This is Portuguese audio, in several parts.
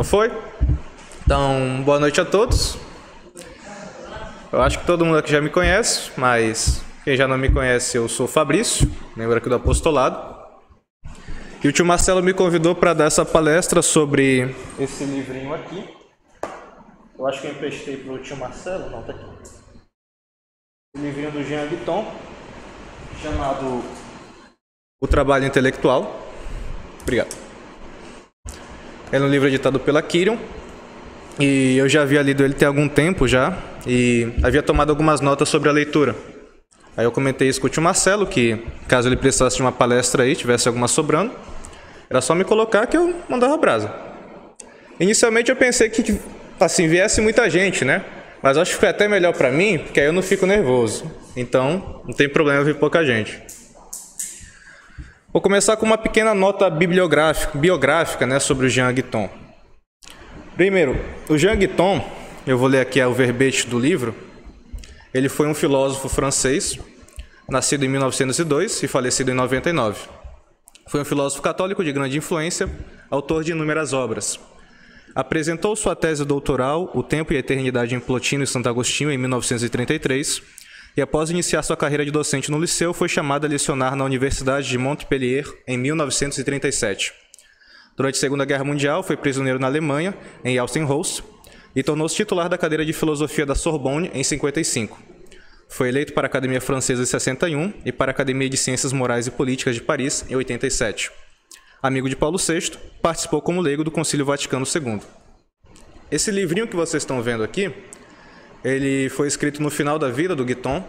Então foi? Então, boa noite a todos. Eu acho que todo mundo aqui já me conhece, mas quem já não me conhece, eu sou Fabrício, membro aqui do apostolado. E o tio Marcelo me convidou para dar essa palestra sobre esse livrinho aqui. Eu acho que eu emprestei para o tio Marcelo, não, tá aqui. O livrinho do Jean Guiton, chamado O Trabalho Intelectual. Obrigado. É um livro editado pela Kirion. E eu já havia lido ele tem algum tempo já. E havia tomado algumas notas sobre a leitura. Aí eu comentei isso com o tio Marcelo, que caso ele precisasse de uma palestra aí, tivesse alguma sobrando, era só me colocar que eu mandava brasa. Inicialmente eu pensei que assim viesse muita gente, né? Mas acho que foi até melhor para mim, porque aí eu não fico nervoso. Então, não tem problema vir pouca gente. Vou começar com uma pequena nota bibliográfica, biográfica, né, sobre o Jean Guiton. Primeiro, o Jean Guiton, eu vou ler aqui o verbete do livro. Ele foi um filósofo francês, nascido em 1902 e falecido em 99. Foi um filósofo católico de grande influência, autor de inúmeras obras. Apresentou sua tese doutoral, O Tempo e a Eternidade em Plotino e Santo Agostinho, em 1933, e após iniciar sua carreira de docente no liceu, foi chamado a lecionar na Universidade de Montpellier em 1937. Durante a Segunda Guerra Mundial, foi prisioneiro na Alemanha, em Alstenholz, e tornou-se titular da cadeira de Filosofia da Sorbonne em 55. Foi eleito para a Academia Francesa em 61 e para a Academia de Ciências Morais e Políticas de Paris em 87. Amigo de Paulo VI, participou como leigo do Concílio Vaticano II. Esse livrinho que vocês estão vendo aqui, ele foi escrito no final da vida do Guiton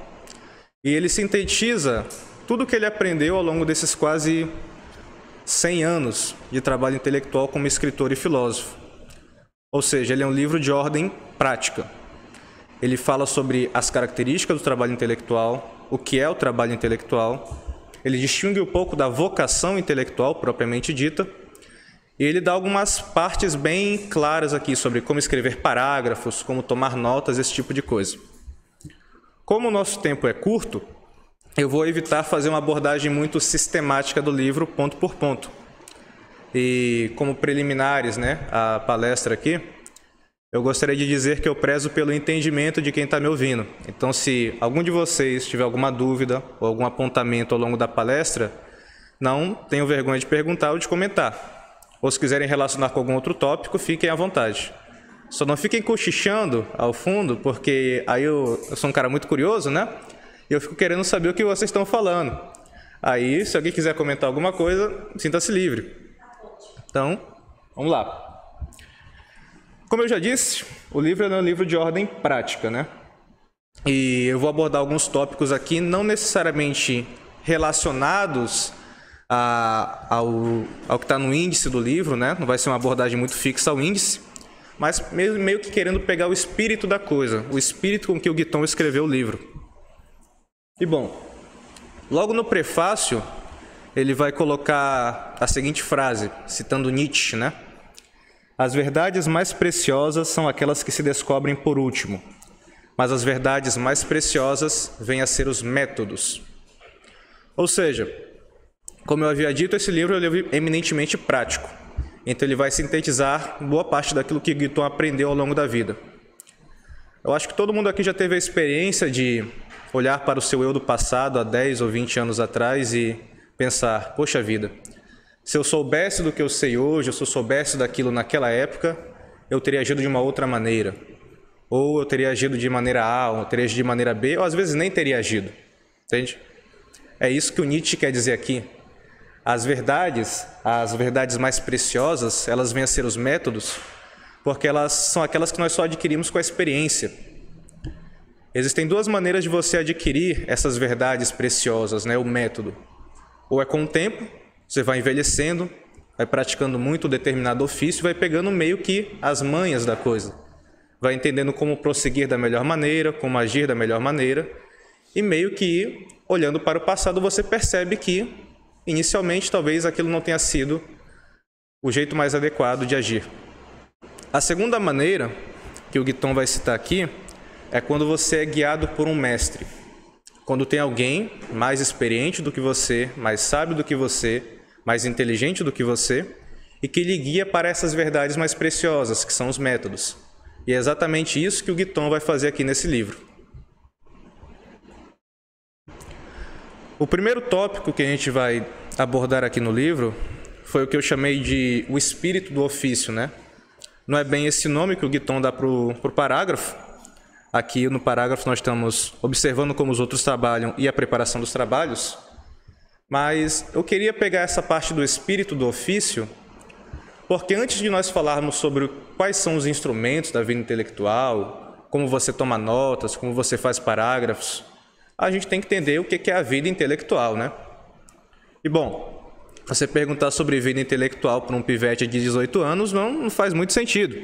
e ele sintetiza tudo o que ele aprendeu ao longo desses quase 100 anos de trabalho intelectual como escritor e filósofo. Ou seja, ele é um livro de ordem prática. Ele fala sobre as características do trabalho intelectual, o que é o trabalho intelectual. Ele distingue um pouco da vocação intelectual propriamente dita. E ele dá algumas partes bem claras aqui sobre como escrever parágrafos, como tomar notas, esse tipo de coisa. Como o nosso tempo é curto, eu vou evitar fazer uma abordagem muito sistemática do livro, ponto por ponto. E como preliminares, né, a palestra aqui, eu gostaria de dizer que eu prezo pelo entendimento de quem está me ouvindo. Então, se algum de vocês tiver alguma dúvida ou algum apontamento ao longo da palestra, não tenham vergonha de perguntar ou de comentar. Ou se quiserem relacionar com algum outro tópico, fiquem à vontade. Só não fiquem cochichando ao fundo, porque aí eu, eu sou um cara muito curioso, né? E eu fico querendo saber o que vocês estão falando. Aí, se alguém quiser comentar alguma coisa, sinta-se livre. Então, vamos lá. Como eu já disse, o livro é um livro de ordem prática, né? E eu vou abordar alguns tópicos aqui, não necessariamente relacionados a, ao, ao que está no índice do livro, né? Não vai ser uma abordagem muito fixa ao índice, mas meio, meio que querendo pegar o espírito da coisa, o espírito com que o Guiton escreveu o livro. E bom, logo no prefácio, ele vai colocar a seguinte frase, citando Nietzsche, né? As verdades mais preciosas são aquelas que se descobrem por último, mas as verdades mais preciosas vêm a ser os métodos. Ou seja, como eu havia dito, esse livro é um livro eminentemente prático. Então ele vai sintetizar boa parte daquilo que Guiton aprendeu ao longo da vida. Eu acho que todo mundo aqui já teve a experiência de olhar para o seu eu do passado, há 10 ou 20 anos atrás, e pensar: poxa vida, se eu soubesse do que eu sei hoje, se eu soubesse daquilo naquela época, eu teria agido de uma outra maneira. Ou eu teria agido de maneira A, ou eu teria agido de maneira B, ou às vezes nem teria agido. Entende? É isso que o Nietzsche quer dizer aqui. As verdades, as verdades mais preciosas, elas vêm a ser os métodos, porque elas são aquelas que nós só adquirimos com a experiência. Existem duas maneiras de você adquirir essas verdades preciosas, né? O método. Ou é com o tempo, você vai envelhecendo, vai praticando muito determinado ofício, vai pegando meio que as manhas da coisa. Vai entendendo como prosseguir da melhor maneira, como agir da melhor maneira, e meio que olhando para o passado você percebe que inicialmente talvez aquilo não tenha sido o jeito mais adequado de agir. A segunda maneira que o Guiton vai citar aqui é quando você é guiado por um mestre. Quando tem alguém mais experiente do que você, mais sábio do que você, mais inteligente do que você, e que lhe guia para essas verdades mais preciosas, que são os métodos. E é exatamente isso que o Guiton vai fazer aqui nesse livro. O primeiro tópico que a gente vai abordar aqui no livro foi o que eu chamei de o espírito do ofício, né? Não é bem esse nome que o Guiton dá para o parágrafo. Aqui no parágrafo nós estamos observando como os outros trabalham e a preparação dos trabalhos. Mas eu queria pegar essa parte do espírito do ofício, porque antes de nós falarmos sobre quais são os instrumentos da vida intelectual, como você toma notas, como você faz parágrafos, a gente tem que entender o que é a vida intelectual, né? E bom, você perguntar sobre vida intelectual para um pivete de 18 anos não, não faz muito sentido.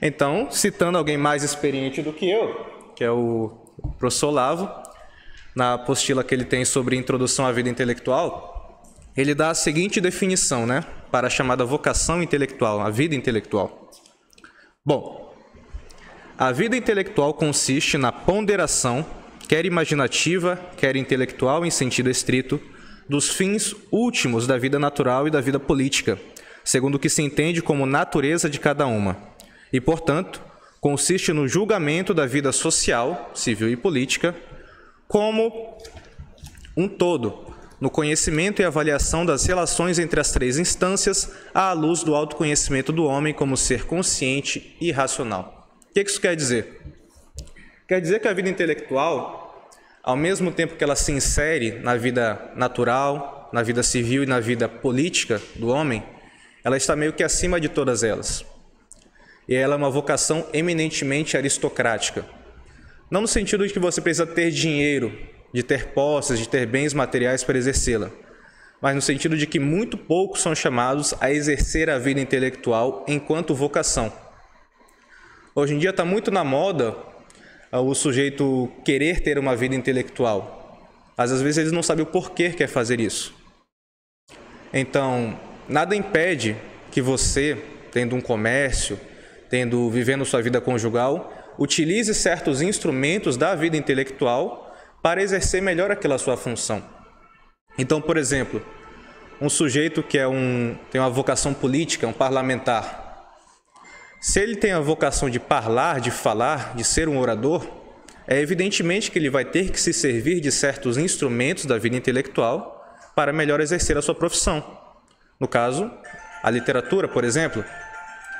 Então, citando alguém mais experiente do que eu, que é o professor Lavo, na apostila que ele tem sobre introdução à vida intelectual, ele dá a seguinte definição, né, para a chamada vocação intelectual, a vida intelectual. Bom, a vida intelectual consiste na ponderação quer imaginativa, quer intelectual em sentido estrito, dos fins últimos da vida natural e da vida política, segundo o que se entende como natureza de cada uma, e, portanto, consiste no julgamento da vida social, civil e política, como um todo, no conhecimento e avaliação das relações entre as três instâncias à luz do autoconhecimento do homem como ser consciente e racional. O que isso quer dizer? Quer dizer que a vida intelectual, ao mesmo tempo que ela se insere na vida natural, na vida civil e na vida política do homem, ela está meio que acima de todas elas. E ela é uma vocação eminentemente aristocrática. Não no sentido de que você precisa ter dinheiro, de ter posses, de ter bens materiais para exercê-la, mas no sentido de que muito poucos são chamados a exercer a vida intelectual enquanto vocação. Hoje em dia está muito na moda o sujeito querer ter uma vida intelectual. Às vezes ele não sabe o porquê quer fazer isso. Então, nada impede que você, tendo um comércio, tendo vivendo sua vida conjugal, utilize certos instrumentos da vida intelectual para exercer melhor aquela sua função. Então, por exemplo, um sujeito que é um, tem uma vocação política, um parlamentar, se ele tem a vocação de falar, de falar, de ser um orador, é evidentemente que ele vai ter que se servir de certos instrumentos da vida intelectual para melhor exercer a sua profissão. No caso, a literatura, por exemplo,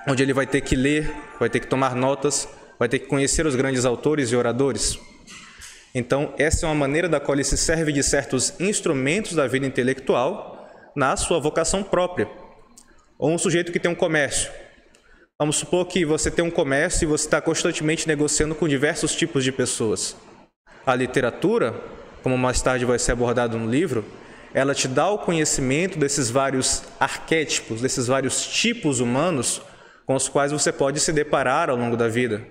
onde ele vai ter que ler, vai ter que tomar notas, vai ter que conhecer os grandes autores e oradores. Então, essa é uma maneira da qual ele se serve de certos instrumentos da vida intelectual na sua vocação própria. Ou um sujeito que tem um comércio, Vamos supor que você tem um comércio e você está constantemente negociando com diversos tipos de pessoas. A literatura, como mais tarde vai ser abordado no livro, ela te dá o conhecimento desses vários arquétipos, desses vários tipos humanos com os quais você pode se deparar ao longo da vida.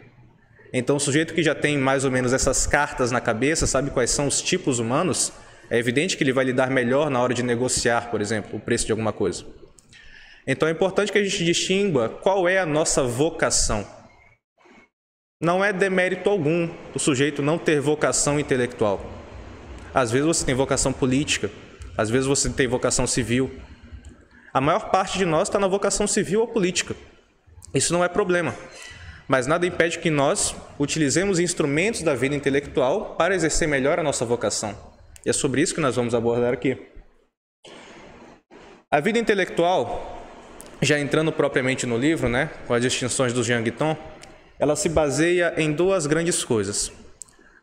Então, o sujeito que já tem mais ou menos essas cartas na cabeça, sabe quais são os tipos humanos, é evidente que ele vai lidar melhor na hora de negociar, por exemplo, o preço de alguma coisa. Então é importante que a gente distinga qual é a nossa vocação. Não é demérito algum o sujeito não ter vocação intelectual. Às vezes você tem vocação política, às vezes você tem vocação civil. A maior parte de nós está na vocação civil ou política. Isso não é problema. Mas nada impede que nós utilizemos instrumentos da vida intelectual para exercer melhor a nossa vocação. E é sobre isso que nós vamos abordar aqui. A vida intelectual já entrando propriamente no livro, né, com as distinções do Jean Guiton, ela se baseia em duas grandes coisas.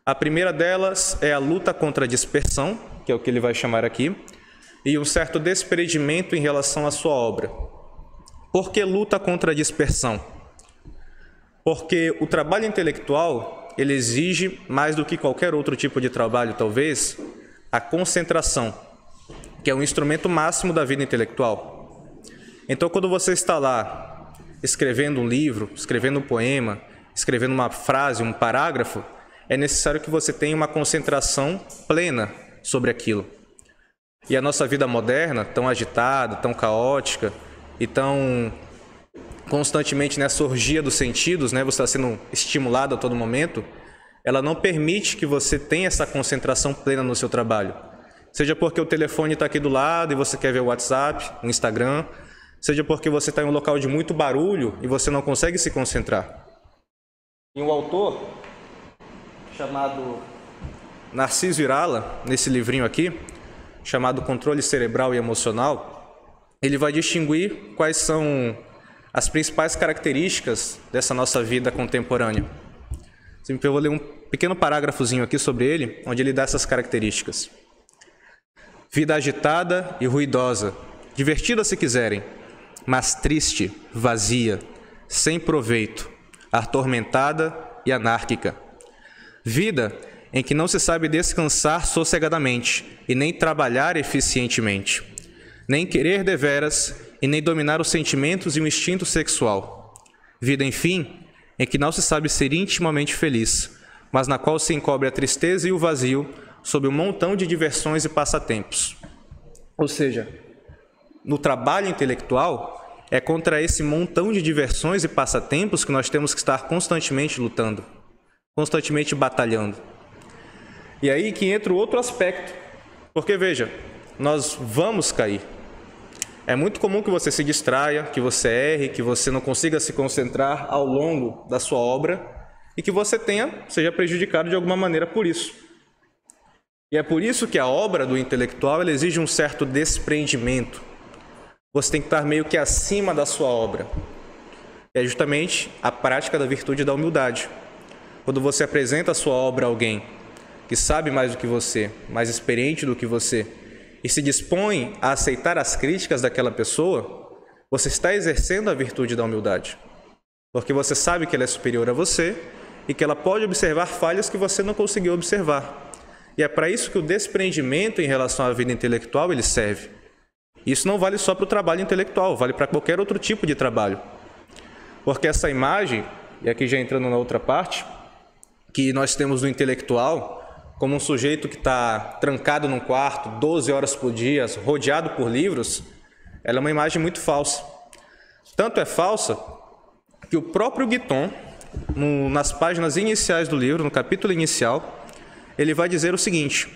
A primeira delas é a luta contra a dispersão, que é o que ele vai chamar aqui, e um certo desprendimento em relação à sua obra. Por que luta contra a dispersão? Porque o trabalho intelectual, ele exige mais do que qualquer outro tipo de trabalho, talvez, a concentração, que é o instrumento máximo da vida intelectual. Então, quando você está lá escrevendo um livro, escrevendo um poema, escrevendo uma frase, um parágrafo, é necessário que você tenha uma concentração plena sobre aquilo. E a nossa vida moderna, tão agitada, tão caótica e tão constantemente nessa orgia dos sentidos, né? Você está sendo estimulado a todo momento. Ela não permite que você tenha essa concentração plena no seu trabalho. Seja porque o telefone está aqui do lado e você quer ver o WhatsApp, o Instagram, seja porque você está em um local de muito barulho e você não consegue se concentrar. E um autor chamado Narciso Irala, nesse livrinho aqui, chamado Controle Cerebral e Emocional, ele vai distinguir quais são as principais características dessa nossa vida contemporânea. Eu vou ler um pequeno parágrafozinho aqui sobre ele, onde ele dá essas características. Vida agitada e ruidosa, divertida se quiserem, mas triste, vazia, sem proveito, atormentada e anárquica. Vida em que não se sabe descansar sossegadamente e nem trabalhar eficientemente, nem querer deveras e nem dominar os sentimentos e o instinto sexual. Vida, enfim, em que não se sabe ser intimamente feliz, mas na qual se encobre a tristeza e o vazio sob um montão de diversões e passatempos. Ou seja, no trabalho intelectual, é contra esse montão de diversões e passatempos que nós temos que estar constantemente lutando, constantemente batalhando. E aí que entra o outro aspecto. Porque veja, nós vamos cair. É muito comum que você se distraia, que você erre, que você não consiga se concentrar ao longo da sua obra e que você tenha seja prejudicado de alguma maneira por isso. E é por isso que a obra do intelectual exige um certo desprendimento. Você tem que estar meio que acima da sua obra. É justamente a prática da virtude da humildade. Quando você apresenta a sua obra a alguém que sabe mais do que você, mais experiente do que você, e se dispõe a aceitar as críticas daquela pessoa, você está exercendo a virtude da humildade. Porque você sabe que ela é superior a você e que ela pode observar falhas que você não conseguiu observar. E é para isso que o desprendimento em relação à vida intelectual ele serve. Isso não vale só para o trabalho intelectual, vale para qualquer outro tipo de trabalho. Porque essa imagem, e aqui já entrando na outra parte, que nós temos do intelectual, como um sujeito que está trancado num quarto 12 horas por dia, rodeado por livros, ela é uma imagem muito falsa. Tanto é falsa que o próprio Guiton, no, nas páginas iniciais do livro, no capítulo inicial, ele vai dizer o seguinte: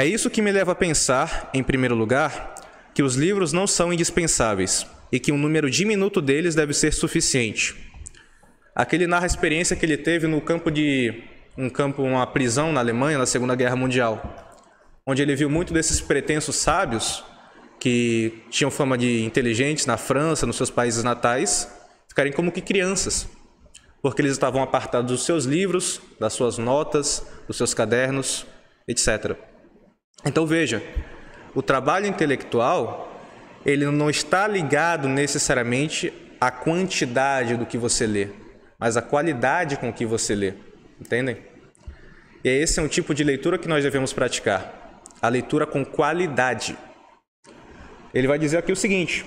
É isso que me leva a pensar, em primeiro lugar, que os livros não são indispensáveis e que um número diminuto deles deve ser suficiente. Aqui ele narra a experiência que ele teve no campo de um campo, uma prisão na Alemanha na Segunda Guerra Mundial, onde ele viu muito desses pretensos sábios que tinham fama de inteligentes na França, nos seus países natais, ficarem como que crianças, porque eles estavam apartados dos seus livros, das suas notas, dos seus cadernos, etc. Então veja, o trabalho intelectual ele não está ligado necessariamente à quantidade do que você lê, mas à qualidade com que você lê. Entendem? E esse é um tipo de leitura que nós devemos praticar. A leitura com qualidade. Ele vai dizer aqui o seguinte: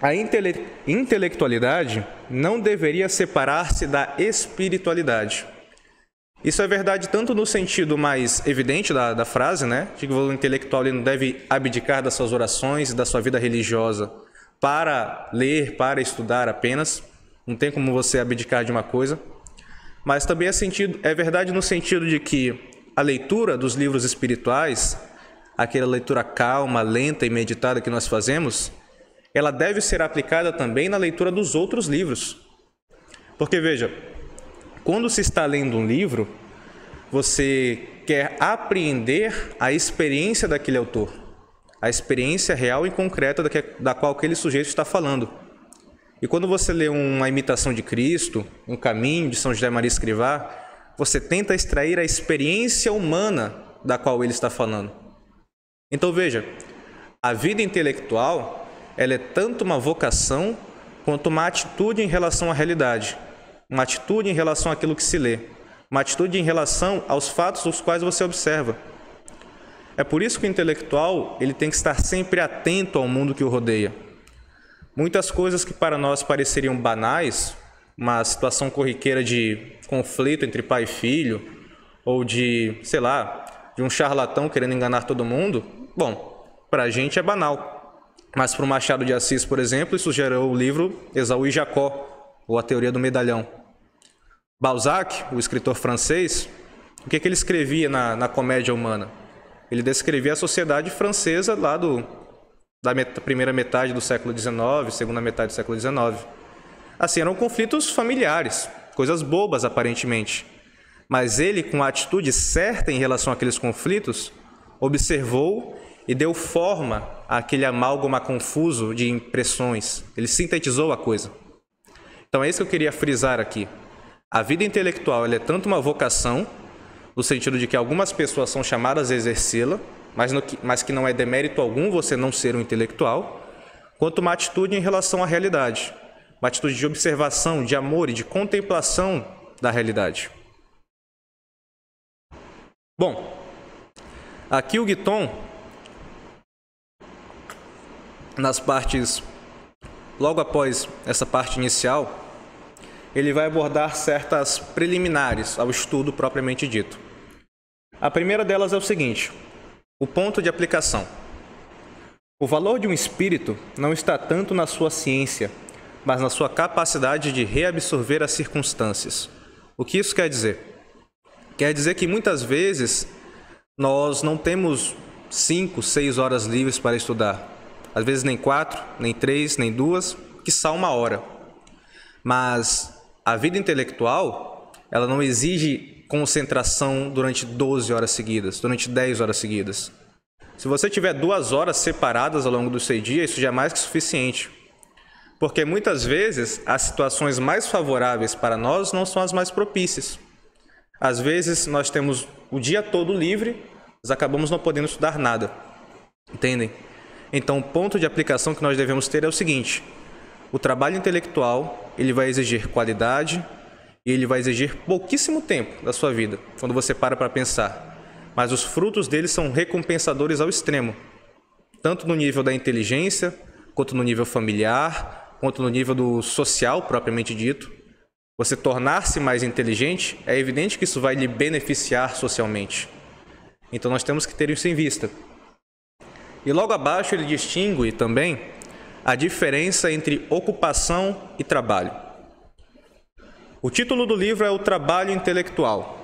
a intele intelectualidade não deveria separar-se da espiritualidade. Isso é verdade tanto no sentido mais evidente da, da frase, né? De que o intelectual não deve abdicar das suas orações e da sua vida religiosa para ler, para estudar apenas. Não tem como você abdicar de uma coisa. Mas também é, sentido, é verdade no sentido de que a leitura dos livros espirituais, aquela leitura calma, lenta e meditada que nós fazemos, ela deve ser aplicada também na leitura dos outros livros. Porque veja, quando se está lendo um livro, você quer apreender a experiência daquele autor, a experiência real e concreta da, qual aquele sujeito está falando. E quando você lê uma imitação de Cristo, um caminho de São José Maria Escrivá, você tenta extrair a experiência humana da qual ele está falando. Então veja, a vida intelectual ela é tanto uma vocação quanto uma atitude em relação à realidade, uma atitude em relação àquilo que se lê, uma atitude em relação aos fatos os quais você observa. É por isso que o intelectual ele tem que estar sempre atento ao mundo que o rodeia. Muitas coisas que para nós pareceriam banais, uma situação corriqueira de conflito entre pai e filho, ou de, sei lá, de um charlatão querendo enganar todo mundo, bom, para a gente é banal. Mas para o Machado de Assis, por exemplo, isso gerou o livro Esaú e Jacó, ou A Teoria do Medalhão. Balzac, o escritor francês, o que, que ele escrevia na, na Comédia Humana? Ele descrevia a sociedade francesa lá do da met primeira metade do século XIX, segunda metade do século XIX. Assim, eram conflitos familiares, coisas bobas aparentemente. Mas ele, com a atitude certa em relação àqueles conflitos, observou e deu forma àquele amálgama confuso de impressões. Ele sintetizou a coisa. Então é isso que eu queria frisar aqui. A vida intelectual é tanto uma vocação, no sentido de que algumas pessoas são chamadas a exercê-la, mas, mas que não é demérito algum você não ser um intelectual, quanto uma atitude em relação à realidade, uma atitude de observação, de amor e de contemplação da realidade. Bom, aqui o Guiton, nas partes, logo após essa parte inicial, ele vai abordar certas preliminares ao estudo propriamente dito. A primeira delas é o seguinte: o ponto de aplicação. O valor de um espírito não está tanto na sua ciência, mas na sua capacidade de reabsorver as circunstâncias. O que isso quer dizer? Quer dizer que muitas vezes nós não temos cinco, seis horas livres para estudar. Às vezes nem quatro, nem três, nem duas, que só uma hora. Mas a vida intelectual, ela não exige concentração durante 12 horas seguidas, durante 10 horas seguidas. Se você tiver duas horas separadas ao longo do seu dia, isso já é mais que suficiente. Porque muitas vezes as situações mais favoráveis para nós não são as mais propícias. Às vezes nós temos o dia todo livre, mas acabamos não podendo estudar nada. Entendem? Então, o ponto de aplicação que nós devemos ter é o seguinte: o trabalho intelectual, ele vai exigir qualidade e ele vai exigir pouquíssimo tempo da sua vida, quando você para para pensar. Mas os frutos dele são recompensadores ao extremo, tanto no nível da inteligência, quanto no nível familiar, quanto no nível do social propriamente dito. Você tornar-se mais inteligente, é evidente que isso vai lhe beneficiar socialmente. Então nós temos que ter isso em vista. E logo abaixo ele distingue também a diferença entre ocupação e trabalho. O título do livro é O Trabalho Intelectual.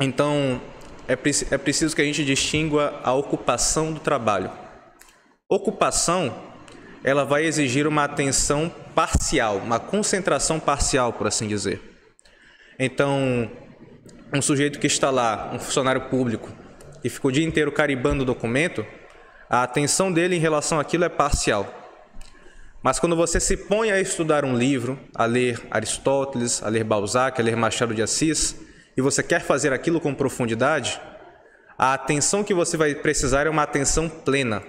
Então, é, é preciso que a gente distingua a ocupação do trabalho. Ocupação, ela vai exigir uma atenção parcial, uma concentração parcial, por assim dizer. Então, um sujeito que está lá, um funcionário público, e ficou o dia inteiro caribando o documento, a atenção dele em relação àquilo é parcial. Mas quando você se põe a estudar um livro, a ler Aristóteles, a ler Balzac, a ler Machado de Assis, e você quer fazer aquilo com profundidade, a atenção que você vai precisar é uma atenção plena,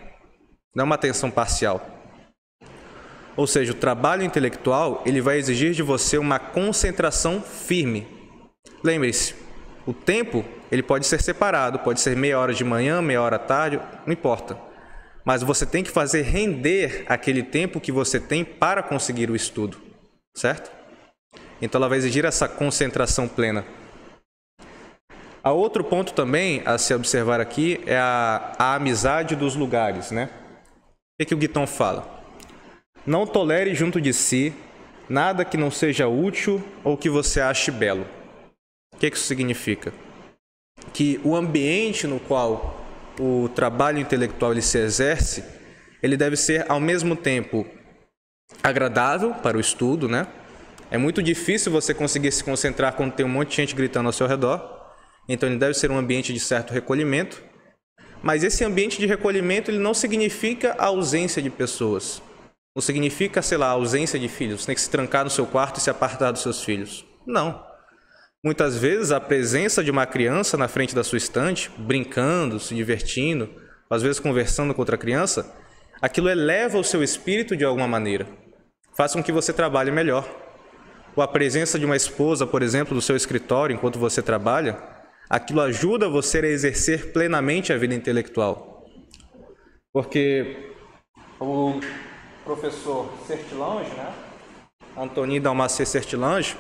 não uma atenção parcial. Ou seja, o trabalho intelectual, ele vai exigir de você uma concentração firme. Lembre-se, o tempo, ele pode ser separado, pode ser meia hora de manhã, meia hora à tarde, não importa mas você tem que fazer render aquele tempo que você tem para conseguir o estudo, certo? Então ela vai exigir essa concentração plena. A outro ponto também a se observar aqui é a, a amizade dos lugares, né? O que, que o Guiton fala? Não tolere junto de si nada que não seja útil ou que você ache belo. O que, que isso significa? Que o ambiente no qual o trabalho intelectual ele se exerce, ele deve ser ao mesmo tempo agradável para o estudo, né? É muito difícil você conseguir se concentrar quando tem um monte de gente gritando ao seu redor. Então ele deve ser um ambiente de certo recolhimento. Mas esse ambiente de recolhimento ele não significa a ausência de pessoas. Não significa, sei lá, a ausência de filhos. Você tem que se trancar no seu quarto e se apartar dos seus filhos. Não. Muitas vezes a presença de uma criança na frente da sua estante, brincando, se divertindo, às vezes conversando com outra criança, aquilo eleva o seu espírito de alguma maneira. Faz com que você trabalhe melhor. Ou a presença de uma esposa, por exemplo, do seu escritório enquanto você trabalha, aquilo ajuda você a exercer plenamente a vida intelectual. Porque o professor Sertilange, né? Antoni Dalmacier Sertilange,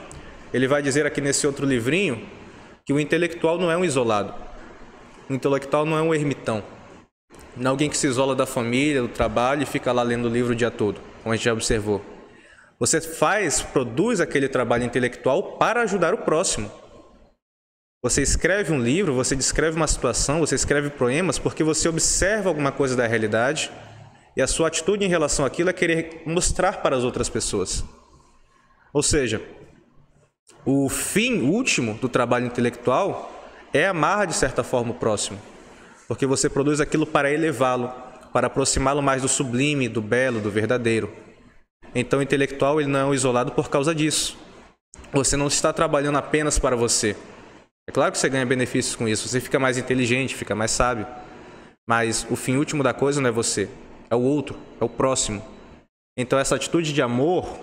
ele vai dizer aqui nesse outro livrinho que o intelectual não é um isolado. O intelectual não é um ermitão. Não é alguém que se isola da família, do trabalho e fica lá lendo o livro o dia todo, como a gente já observou. Você faz, produz aquele trabalho intelectual para ajudar o próximo. Você escreve um livro, você descreve uma situação, você escreve poemas porque você observa alguma coisa da realidade E a sua atitude em relação àquilo é querer mostrar para as outras pessoas. Ou seja, o fim último do trabalho intelectual é amar de certa forma o próximo, porque você produz aquilo para elevá-lo, para aproximá-lo mais do sublime, do belo, do verdadeiro. Então, o intelectual ele não é isolado por causa disso. Você não está trabalhando apenas para você. É claro que você ganha benefícios com isso, você fica mais inteligente, fica mais sábio. Mas o fim último da coisa não é você, é o outro, é o próximo. Então, essa atitude de amor,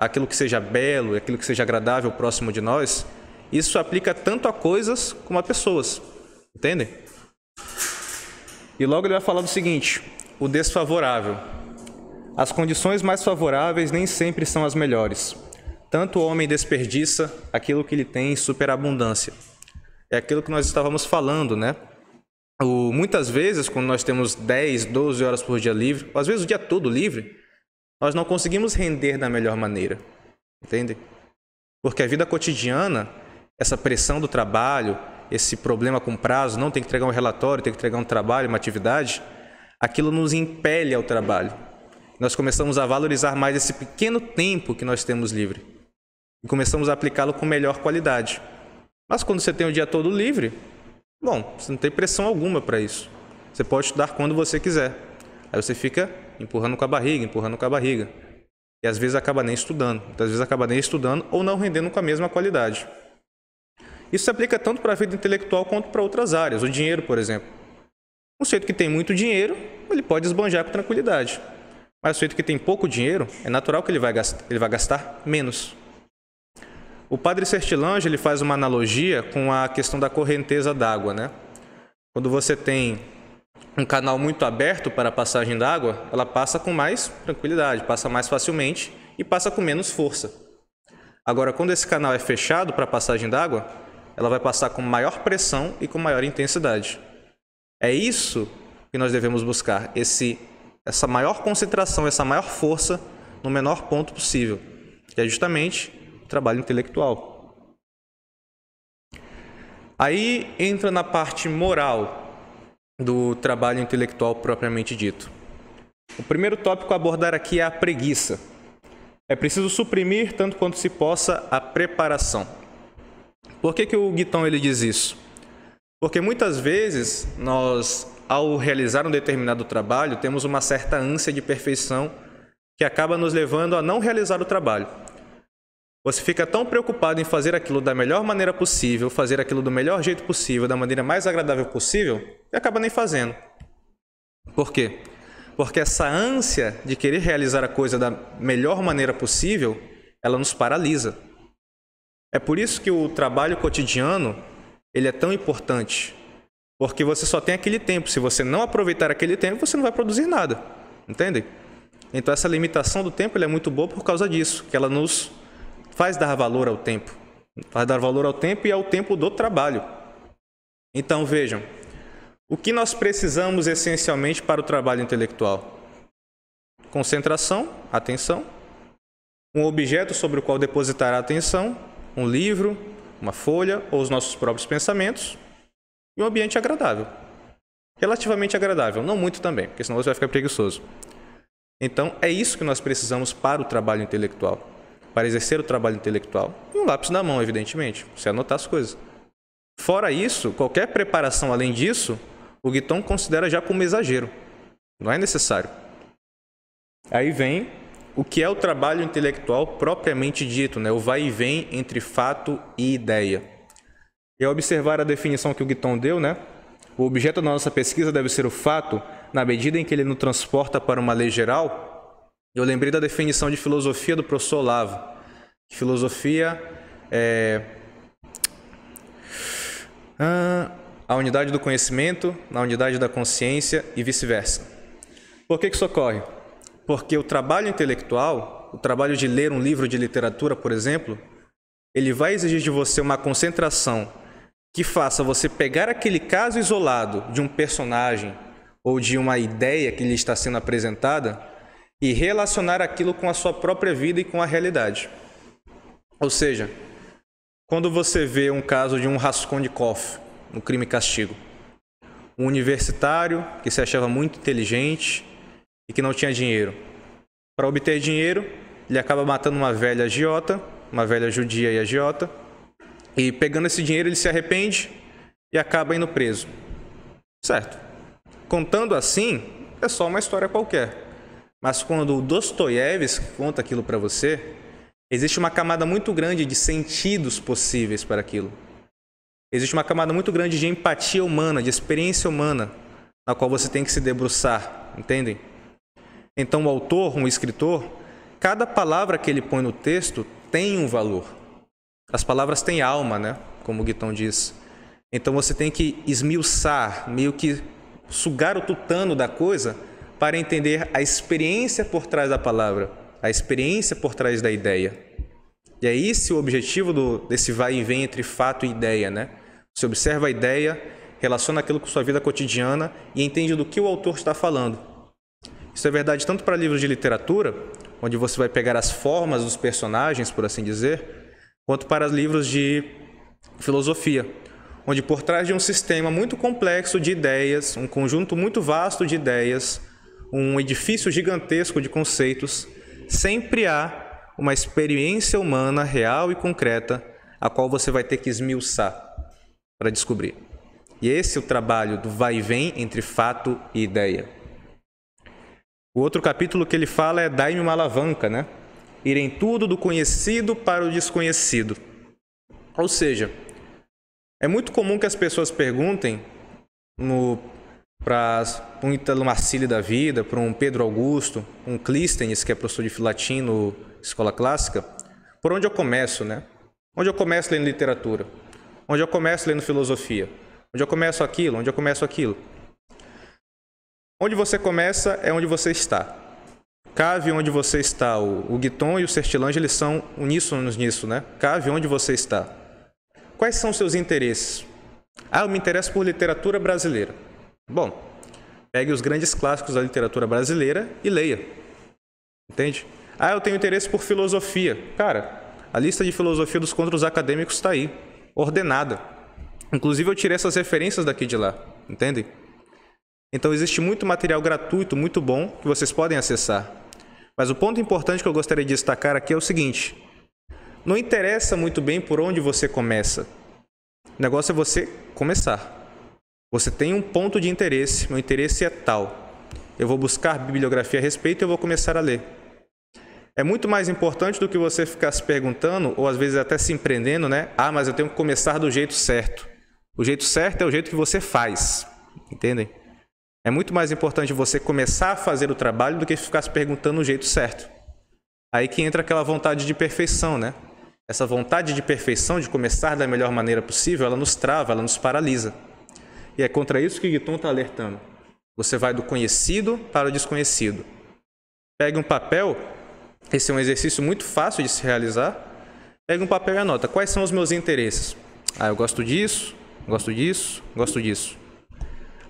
aquilo que seja belo, aquilo que seja agradável próximo de nós, isso aplica tanto a coisas como a pessoas. Entendem? E logo ele vai falar do seguinte: o desfavorável. As condições mais favoráveis nem sempre são as melhores. Tanto o homem desperdiça aquilo que ele tem em superabundância. É aquilo que nós estávamos falando, né? O, muitas vezes, quando nós temos 10, 12 horas por dia livre, às vezes o dia todo livre, nós não conseguimos render da melhor maneira. Entende? Porque a vida cotidiana, essa pressão do trabalho, esse problema com prazo, não tem que entregar um relatório, tem que entregar um trabalho, uma atividade, aquilo nos impele ao trabalho. Nós começamos a valorizar mais esse pequeno tempo que nós temos livre e começamos a aplicá-lo com melhor qualidade. Mas quando você tem o dia todo livre, bom, você não tem pressão alguma para isso. Você pode estudar quando você quiser. Aí você fica empurrando com a barriga, empurrando com a barriga. E às vezes acaba nem estudando, muitas vezes acaba nem estudando ou não rendendo com a mesma qualidade. Isso se aplica tanto para a vida intelectual quanto para outras áreas. O dinheiro, por exemplo. Um sujeito que tem muito dinheiro, ele pode esbanjar com tranquilidade. Mas o sujeito que tem pouco dinheiro, é natural que ele vai gastar, ele vai gastar menos. O padre Sertilange ele faz uma analogia com a questão da correnteza d'água, né? Quando você tem um canal muito aberto para a passagem d'água, ela passa com mais tranquilidade, passa mais facilmente e passa com menos força. Agora, quando esse canal é fechado para a passagem d'água, ela vai passar com maior pressão e com maior intensidade. É isso que nós devemos buscar, esse, essa maior concentração, essa maior força no menor ponto possível, que é justamente o trabalho intelectual. Aí entra na parte moral do trabalho intelectual propriamente dito. O primeiro tópico a abordar aqui é a preguiça. É preciso suprimir, tanto quanto se possa, a preparação. Por que, que o Guiton ele diz isso? Porque muitas vezes nós, ao realizar um determinado trabalho, temos uma certa ânsia de perfeição que acaba nos levando a não realizar o trabalho. Você fica tão preocupado em fazer aquilo da melhor maneira possível, fazer aquilo do melhor jeito possível, da maneira mais agradável possível, e acaba nem fazendo. Por quê? Porque essa ânsia de querer realizar a coisa da melhor maneira possível, ela nos paralisa. É por isso que o trabalho cotidiano, ele é tão importante. Porque você só tem aquele tempo. Se você não aproveitar aquele tempo, você não vai produzir nada. Entende? Então essa limitação do tempo é muito boa por causa disso, que ela nos faz dar valor ao tempo. Faz dar valor ao tempo e ao tempo do trabalho. Então vejam, o que nós precisamos essencialmente para o trabalho intelectual? Concentração, atenção, um objeto sobre o qual depositar a atenção, um livro, uma folha ou os nossos próprios pensamentos e um ambiente agradável. Relativamente agradável, não muito também, porque senão você vai ficar preguiçoso. Então, é isso que nós precisamos para o trabalho intelectual para exercer o trabalho intelectual. E um lápis na mão, evidentemente, você anotar as coisas. Fora isso, qualquer preparação além disso, o Guiton considera já como exagero. Não é necessário. Aí vem o que é o trabalho intelectual propriamente dito, né? o vai e vem entre fato e ideia. E ao observar a definição que o Guiton deu, né? o objeto da nossa pesquisa deve ser o fato, na medida em que ele nos transporta para uma lei geral, eu lembrei da definição de filosofia do professor Olavo. Filosofia é ah, a unidade do conhecimento na unidade da consciência e vice-versa. Por que isso ocorre? Porque o trabalho intelectual, o trabalho de ler um livro de literatura, por exemplo, ele vai exigir de você uma concentração que faça você pegar aquele caso isolado de um personagem ou de uma ideia que lhe está sendo apresentada e relacionar aquilo com a sua própria vida e com a realidade. Ou seja, quando você vê um caso de um Raskolnikov no crime e castigo, um universitário que se achava muito inteligente e que não tinha dinheiro. Para obter dinheiro, ele acaba matando uma velha agiota, uma velha judia e agiota, e pegando esse dinheiro ele se arrepende e acaba indo preso. Certo. Contando assim, é só uma história qualquer. Mas quando o Dostoiévski conta aquilo para você, existe uma camada muito grande de sentidos possíveis para aquilo. Existe uma camada muito grande de empatia humana, de experiência humana, na qual você tem que se debruçar, entendem? Então, o autor, um escritor, cada palavra que ele põe no texto tem um valor. As palavras têm alma, né? Como o Guitão diz. Então você tem que esmiuçar, meio que sugar o tutano da coisa para entender a experiência por trás da palavra, a experiência por trás da ideia. E é esse o objetivo do, desse vai e vem entre fato e ideia, né? Você observa a ideia, relaciona aquilo com sua vida cotidiana e entende do que o autor está falando. Isso é verdade tanto para livros de literatura, onde você vai pegar as formas dos personagens, por assim dizer, quanto para livros de filosofia, onde por trás de um sistema muito complexo de ideias, um conjunto muito vasto de ideias, um edifício gigantesco de conceitos, sempre há uma experiência humana real e concreta a qual você vai ter que esmiuçar para descobrir. E esse é o trabalho do vai e vem entre fato e ideia. O outro capítulo que ele fala é Dai-me uma alavanca, né? Ir em tudo do conhecido para o desconhecido. Ou seja, é muito comum que as pessoas perguntem no para um Italo Marcilli da vida, para um Pedro Augusto, um Clístenes, que é professor de latino, escola clássica, por onde eu começo, né? Onde eu começo lendo literatura? Onde eu começo lendo filosofia? Onde eu começo aquilo? Onde eu começo aquilo? Onde você começa é onde você está. Cave onde você está. O, o Guiton e o Sertilange eles são uníssonos nisso, né? Cave onde você está. Quais são seus interesses? Ah, eu me interesso por literatura brasileira. Bom, pegue os grandes clássicos da literatura brasileira e leia. Entende? Ah, eu tenho interesse por filosofia. Cara, a lista de filosofia dos contos acadêmicos está aí, ordenada. Inclusive eu tirei essas referências daqui de lá, entendem? Então existe muito material gratuito, muito bom, que vocês podem acessar. Mas o ponto importante que eu gostaria de destacar aqui é o seguinte: não interessa muito bem por onde você começa. O negócio é você começar. Você tem um ponto de interesse, meu interesse é tal. Eu vou buscar bibliografia a respeito e eu vou começar a ler. É muito mais importante do que você ficar se perguntando, ou às vezes até se empreendendo, né? Ah, mas eu tenho que começar do jeito certo. O jeito certo é o jeito que você faz. Entendem? É muito mais importante você começar a fazer o trabalho do que ficar se perguntando o jeito certo. Aí que entra aquela vontade de perfeição, né? Essa vontade de perfeição, de começar da melhor maneira possível, ela nos trava, ela nos paralisa. E é contra isso que Guiton está alertando. Você vai do conhecido para o desconhecido. Pegue um papel, esse é um exercício muito fácil de se realizar. Pegue um papel e anota quais são os meus interesses. Ah, eu gosto disso, gosto disso, gosto disso.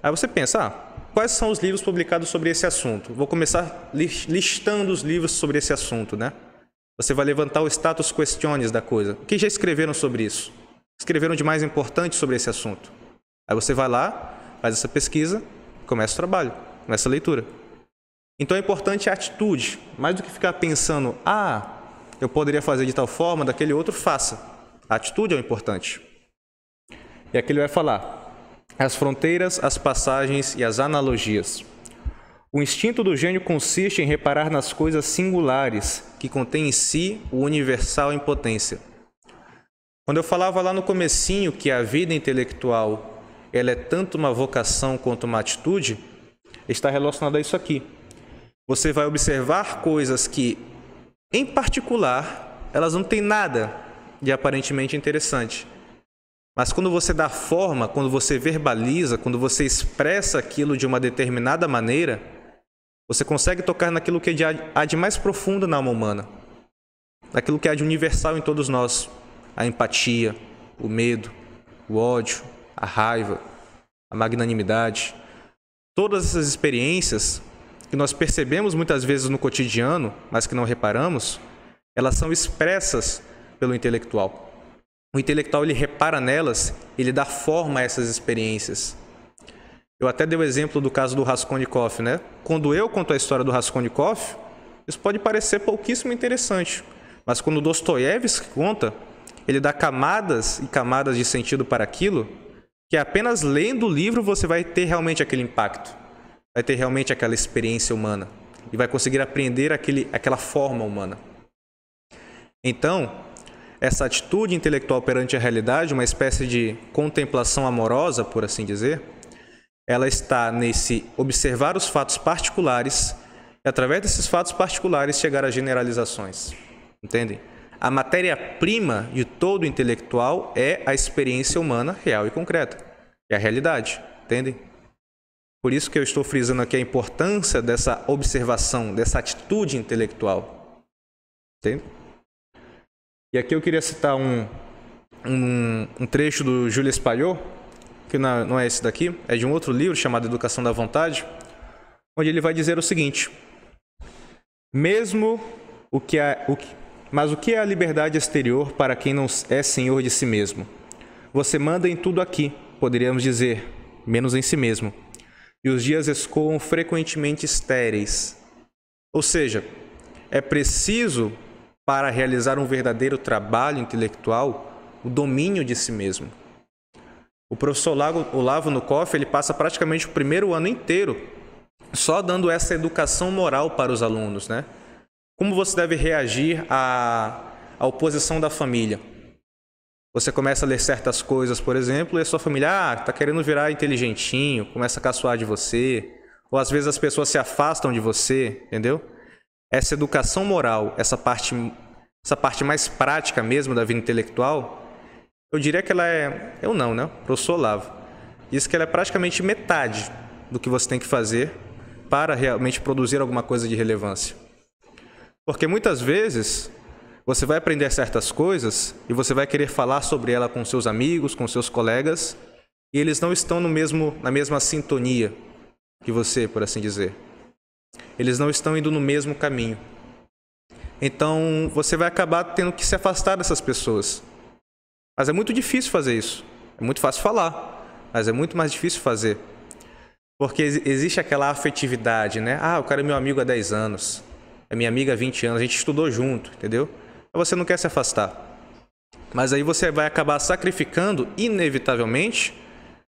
Aí você pensa, ah, quais são os livros publicados sobre esse assunto? Vou começar listando os livros sobre esse assunto, né? Você vai levantar o status questiones da coisa. O que já escreveram sobre isso? Escreveram de mais importante sobre esse assunto? Aí você vai lá, faz essa pesquisa, começa o trabalho, começa a leitura. Então é importante a atitude, mais do que ficar pensando, ah, eu poderia fazer de tal forma, daquele outro, faça. A atitude é o importante. E aqui ele vai falar as fronteiras, as passagens e as analogias. O instinto do gênio consiste em reparar nas coisas singulares que contêm em si o universal em potência. Quando eu falava lá no comecinho que a vida intelectual ela é tanto uma vocação quanto uma atitude, está relacionada a isso aqui. Você vai observar coisas que, em particular, elas não têm nada de aparentemente interessante. Mas quando você dá forma, quando você verbaliza, quando você expressa aquilo de uma determinada maneira, você consegue tocar naquilo que há de mais profundo na alma humana, naquilo que há de universal em todos nós: a empatia, o medo, o ódio, a raiva, a magnanimidade. Todas essas experiências que nós percebemos muitas vezes no cotidiano, mas que não reparamos, elas são expressas pelo intelectual. O intelectual ele repara nelas, ele dá forma a essas experiências. Eu até dei o exemplo do caso do Raskolnikov, né? Quando eu conto a história do Raskolnikov, isso pode parecer pouquíssimo interessante, mas quando Dostoiévski conta, ele dá camadas e camadas de sentido para aquilo, que apenas lendo o livro você vai ter realmente aquele impacto, vai ter realmente aquela experiência humana e vai conseguir aprender aquele, aquela forma humana. Então, essa atitude intelectual perante a realidade, uma espécie de contemplação amorosa, por assim dizer, ela está nesse observar os fatos particulares e, através desses fatos particulares, chegar a generalizações. Entendem? A matéria-prima de todo intelectual é a experiência humana real e concreta. É a realidade. Entendem? Por isso que eu estou frisando aqui a importância dessa observação, dessa atitude intelectual. Entende? E aqui eu queria citar um, um, um trecho do Júlio Espalhou, que não é esse daqui, é de um outro livro chamado Educação da Vontade, onde ele vai dizer o seguinte: Mesmo o que é, o que, mas o que é a liberdade exterior para quem não é senhor de si mesmo? Você manda em tudo aqui, poderíamos dizer, menos em si mesmo. E os dias escoam frequentemente estéreis. Ou seja, é preciso, para realizar um verdadeiro trabalho intelectual, o domínio de si mesmo. O professor Olavo Nukoff ele passa praticamente o primeiro ano inteiro só dando essa educação moral para os alunos, né? Como você deve reagir à, à oposição da família? Você começa a ler certas coisas, por exemplo, e a sua família ah, tá querendo virar inteligentinho, começa a caçoar de você, ou às vezes as pessoas se afastam de você, entendeu? Essa educação moral, essa parte, essa parte mais prática mesmo da vida intelectual, eu diria que ela é. Eu não, né? Professor Olavo. Diz que ela é praticamente metade do que você tem que fazer para realmente produzir alguma coisa de relevância. Porque muitas vezes você vai aprender certas coisas e você vai querer falar sobre ela com seus amigos, com seus colegas, e eles não estão no mesmo, na mesma sintonia que você, por assim dizer. Eles não estão indo no mesmo caminho. Então você vai acabar tendo que se afastar dessas pessoas. Mas é muito difícil fazer isso. É muito fácil falar, mas é muito mais difícil fazer. Porque existe aquela afetividade, né? Ah, o cara é meu amigo há 10 anos, é minha amiga há 20 anos, a gente estudou junto, entendeu? Você não quer se afastar. Mas aí você vai acabar sacrificando, inevitavelmente,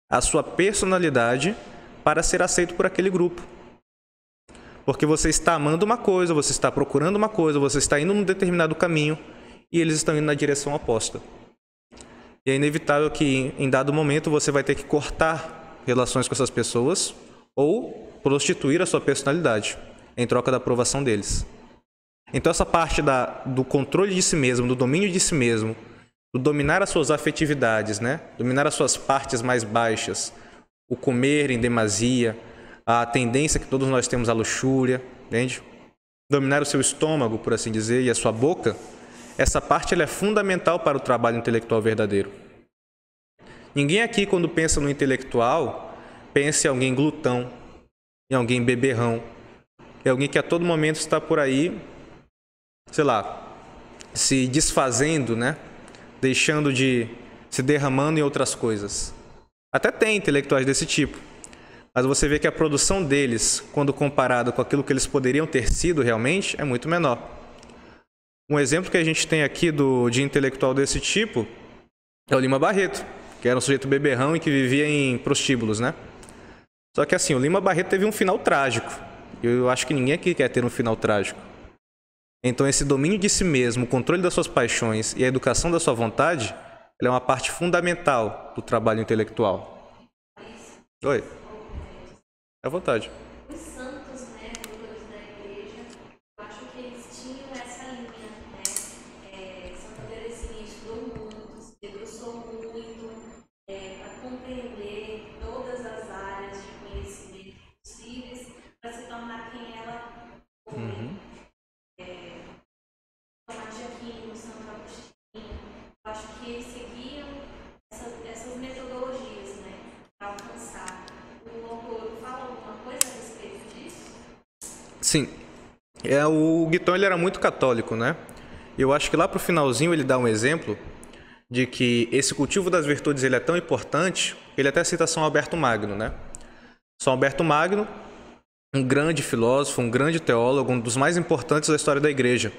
a sua personalidade para ser aceito por aquele grupo. Porque você está amando uma coisa, você está procurando uma coisa, você está indo num determinado caminho e eles estão indo na direção oposta. E é inevitável que em dado momento você vai ter que cortar relações com essas pessoas ou prostituir a sua personalidade em troca da aprovação deles. Então essa parte da, do controle de si mesmo, do domínio de si mesmo, do dominar as suas afetividades, né? Dominar as suas partes mais baixas, o comer em demasia, a tendência que todos nós temos à luxúria, entende? Dominar o seu estômago, por assim dizer, e a sua boca, essa parte é fundamental para o trabalho intelectual verdadeiro. Ninguém aqui, quando pensa no intelectual, pensa em alguém glutão, em alguém beberrão, em alguém que a todo momento está por aí, sei lá, se desfazendo, né? Deixando de se derramando em outras coisas. Até tem intelectuais desse tipo, mas você vê que a produção deles, quando comparado com aquilo que eles poderiam ter sido realmente, é muito menor. Um exemplo que a gente tem aqui do, de intelectual desse tipo é o Lima Barreto, que era um sujeito beberrão e que vivia em prostíbulos, né? Só que assim, o Lima Barreto teve um final trágico. Eu acho que ninguém aqui quer ter um final trágico. Então esse domínio de si mesmo, o controle das suas paixões e a educação da sua vontade, é uma parte fundamental do trabalho intelectual. Oi. À vontade. Sim. É, o Guiton ele era muito católico, né? Eu acho que lá pro finalzinho ele dá um exemplo de que esse cultivo das virtudes ele é tão importante, ele até cita São Alberto Magno, né? São Alberto Magno, um grande filósofo, um grande teólogo, um dos mais importantes da história da igreja.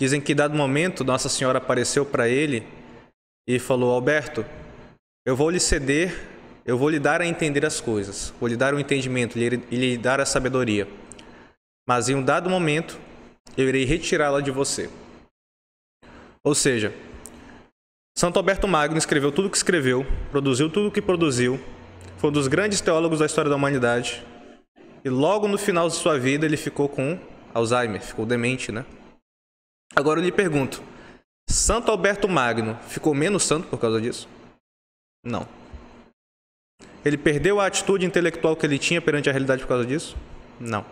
Dizem que, dado momento, Nossa Senhora apareceu para ele e falou: Alberto, eu vou lhe ceder, eu vou lhe dar a entender as coisas, vou lhe dar o entendimento, lhe, lhe dar a sabedoria. Mas em um dado momento, eu irei retirá-la de você. Ou seja, Santo Alberto Magno escreveu tudo o que escreveu, produziu tudo o que produziu, foi um dos grandes teólogos da história da humanidade. E logo no final de sua vida ele ficou com Alzheimer, ficou demente, né? Agora eu lhe pergunto: Santo Alberto Magno ficou menos santo por causa disso? Não. Ele perdeu a atitude intelectual que ele tinha perante a realidade por causa disso? Não.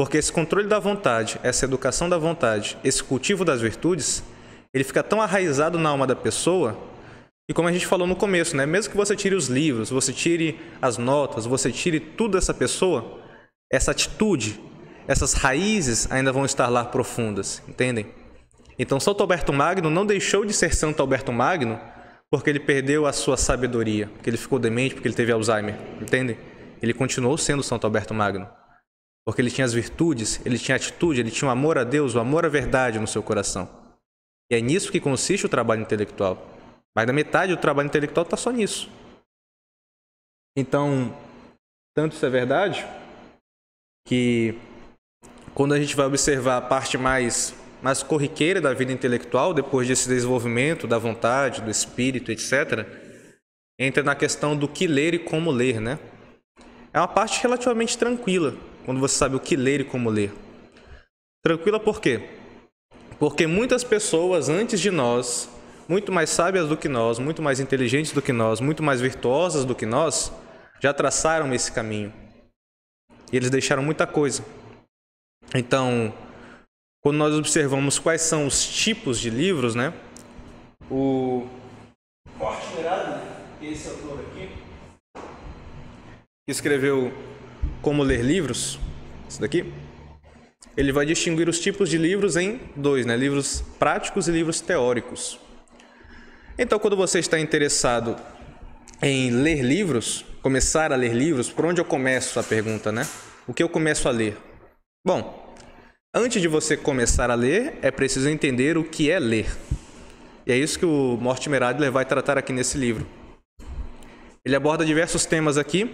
Porque esse controle da vontade, essa educação da vontade, esse cultivo das virtudes, ele fica tão arraizado na alma da pessoa, e como a gente falou no começo, né? mesmo que você tire os livros, você tire as notas, você tire tudo dessa pessoa, essa atitude, essas raízes ainda vão estar lá profundas, entendem? Então, Santo Alberto Magno não deixou de ser Santo Alberto Magno porque ele perdeu a sua sabedoria, porque ele ficou demente, porque ele teve Alzheimer, entendem? Ele continuou sendo Santo Alberto Magno. Porque ele tinha as virtudes, ele tinha atitude, ele tinha o amor a Deus, o amor à verdade no seu coração. E é nisso que consiste o trabalho intelectual. Mais da metade do trabalho intelectual está só nisso. Então, tanto isso é verdade que quando a gente vai observar a parte mais mais corriqueira da vida intelectual, depois desse desenvolvimento da vontade, do espírito, etc., entra na questão do que ler e como ler, né? É uma parte relativamente tranquila, quando você sabe o que ler e como ler. Tranquila por quê? Porque muitas pessoas antes de nós, muito mais sábias do que nós, muito mais inteligentes do que nós, muito mais virtuosas do que nós, já traçaram esse caminho. E eles deixaram muita coisa. Então, quando nós observamos quais são os tipos de livros, né? O Forte esse autor aqui, escreveu como ler livros, isso daqui, ele vai distinguir os tipos de livros em dois, né? livros práticos e livros teóricos. Então, quando você está interessado em ler livros, começar a ler livros, por onde eu começo a pergunta, né? O que eu começo a ler? Bom, antes de você começar a ler, é preciso entender o que é ler. E é isso que o Mortimer Adler vai tratar aqui nesse livro. Ele aborda diversos temas aqui,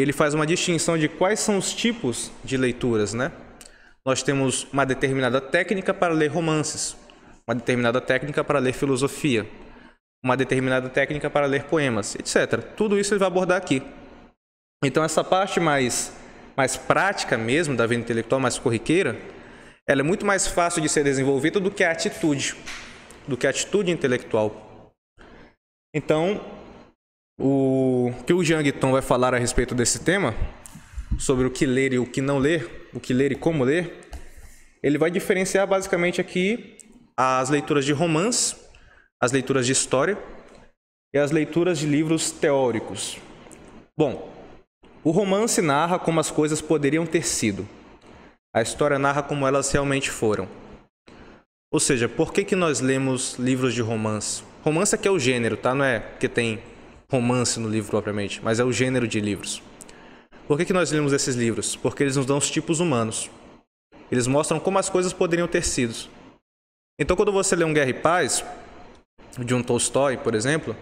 ele faz uma distinção de quais são os tipos de leituras, né? Nós temos uma determinada técnica para ler romances, uma determinada técnica para ler filosofia, uma determinada técnica para ler poemas, etc. Tudo isso ele vai abordar aqui. Então essa parte mais mais prática mesmo da vida intelectual, mais corriqueira, ela é muito mais fácil de ser desenvolvida do que a atitude, do que a atitude intelectual. Então, o que o Jean Guiton vai falar a respeito desse tema, sobre o que ler e o que não ler, o que ler e como ler, ele vai diferenciar basicamente aqui as leituras de romance, as leituras de história e as leituras de livros teóricos. Bom, o romance narra como as coisas poderiam ter sido. A história narra como elas realmente foram. Ou seja, por que, que nós lemos livros de romance? Romance aqui é o gênero, tá? Não é que tem romance no livro propriamente, mas é o gênero de livros. Por que, que nós lemos esses livros? Porque eles nos dão os tipos humanos. Eles mostram como as coisas poderiam ter sido. Então, quando você lê um Guerra e Paz, de um Tolstói, por exemplo,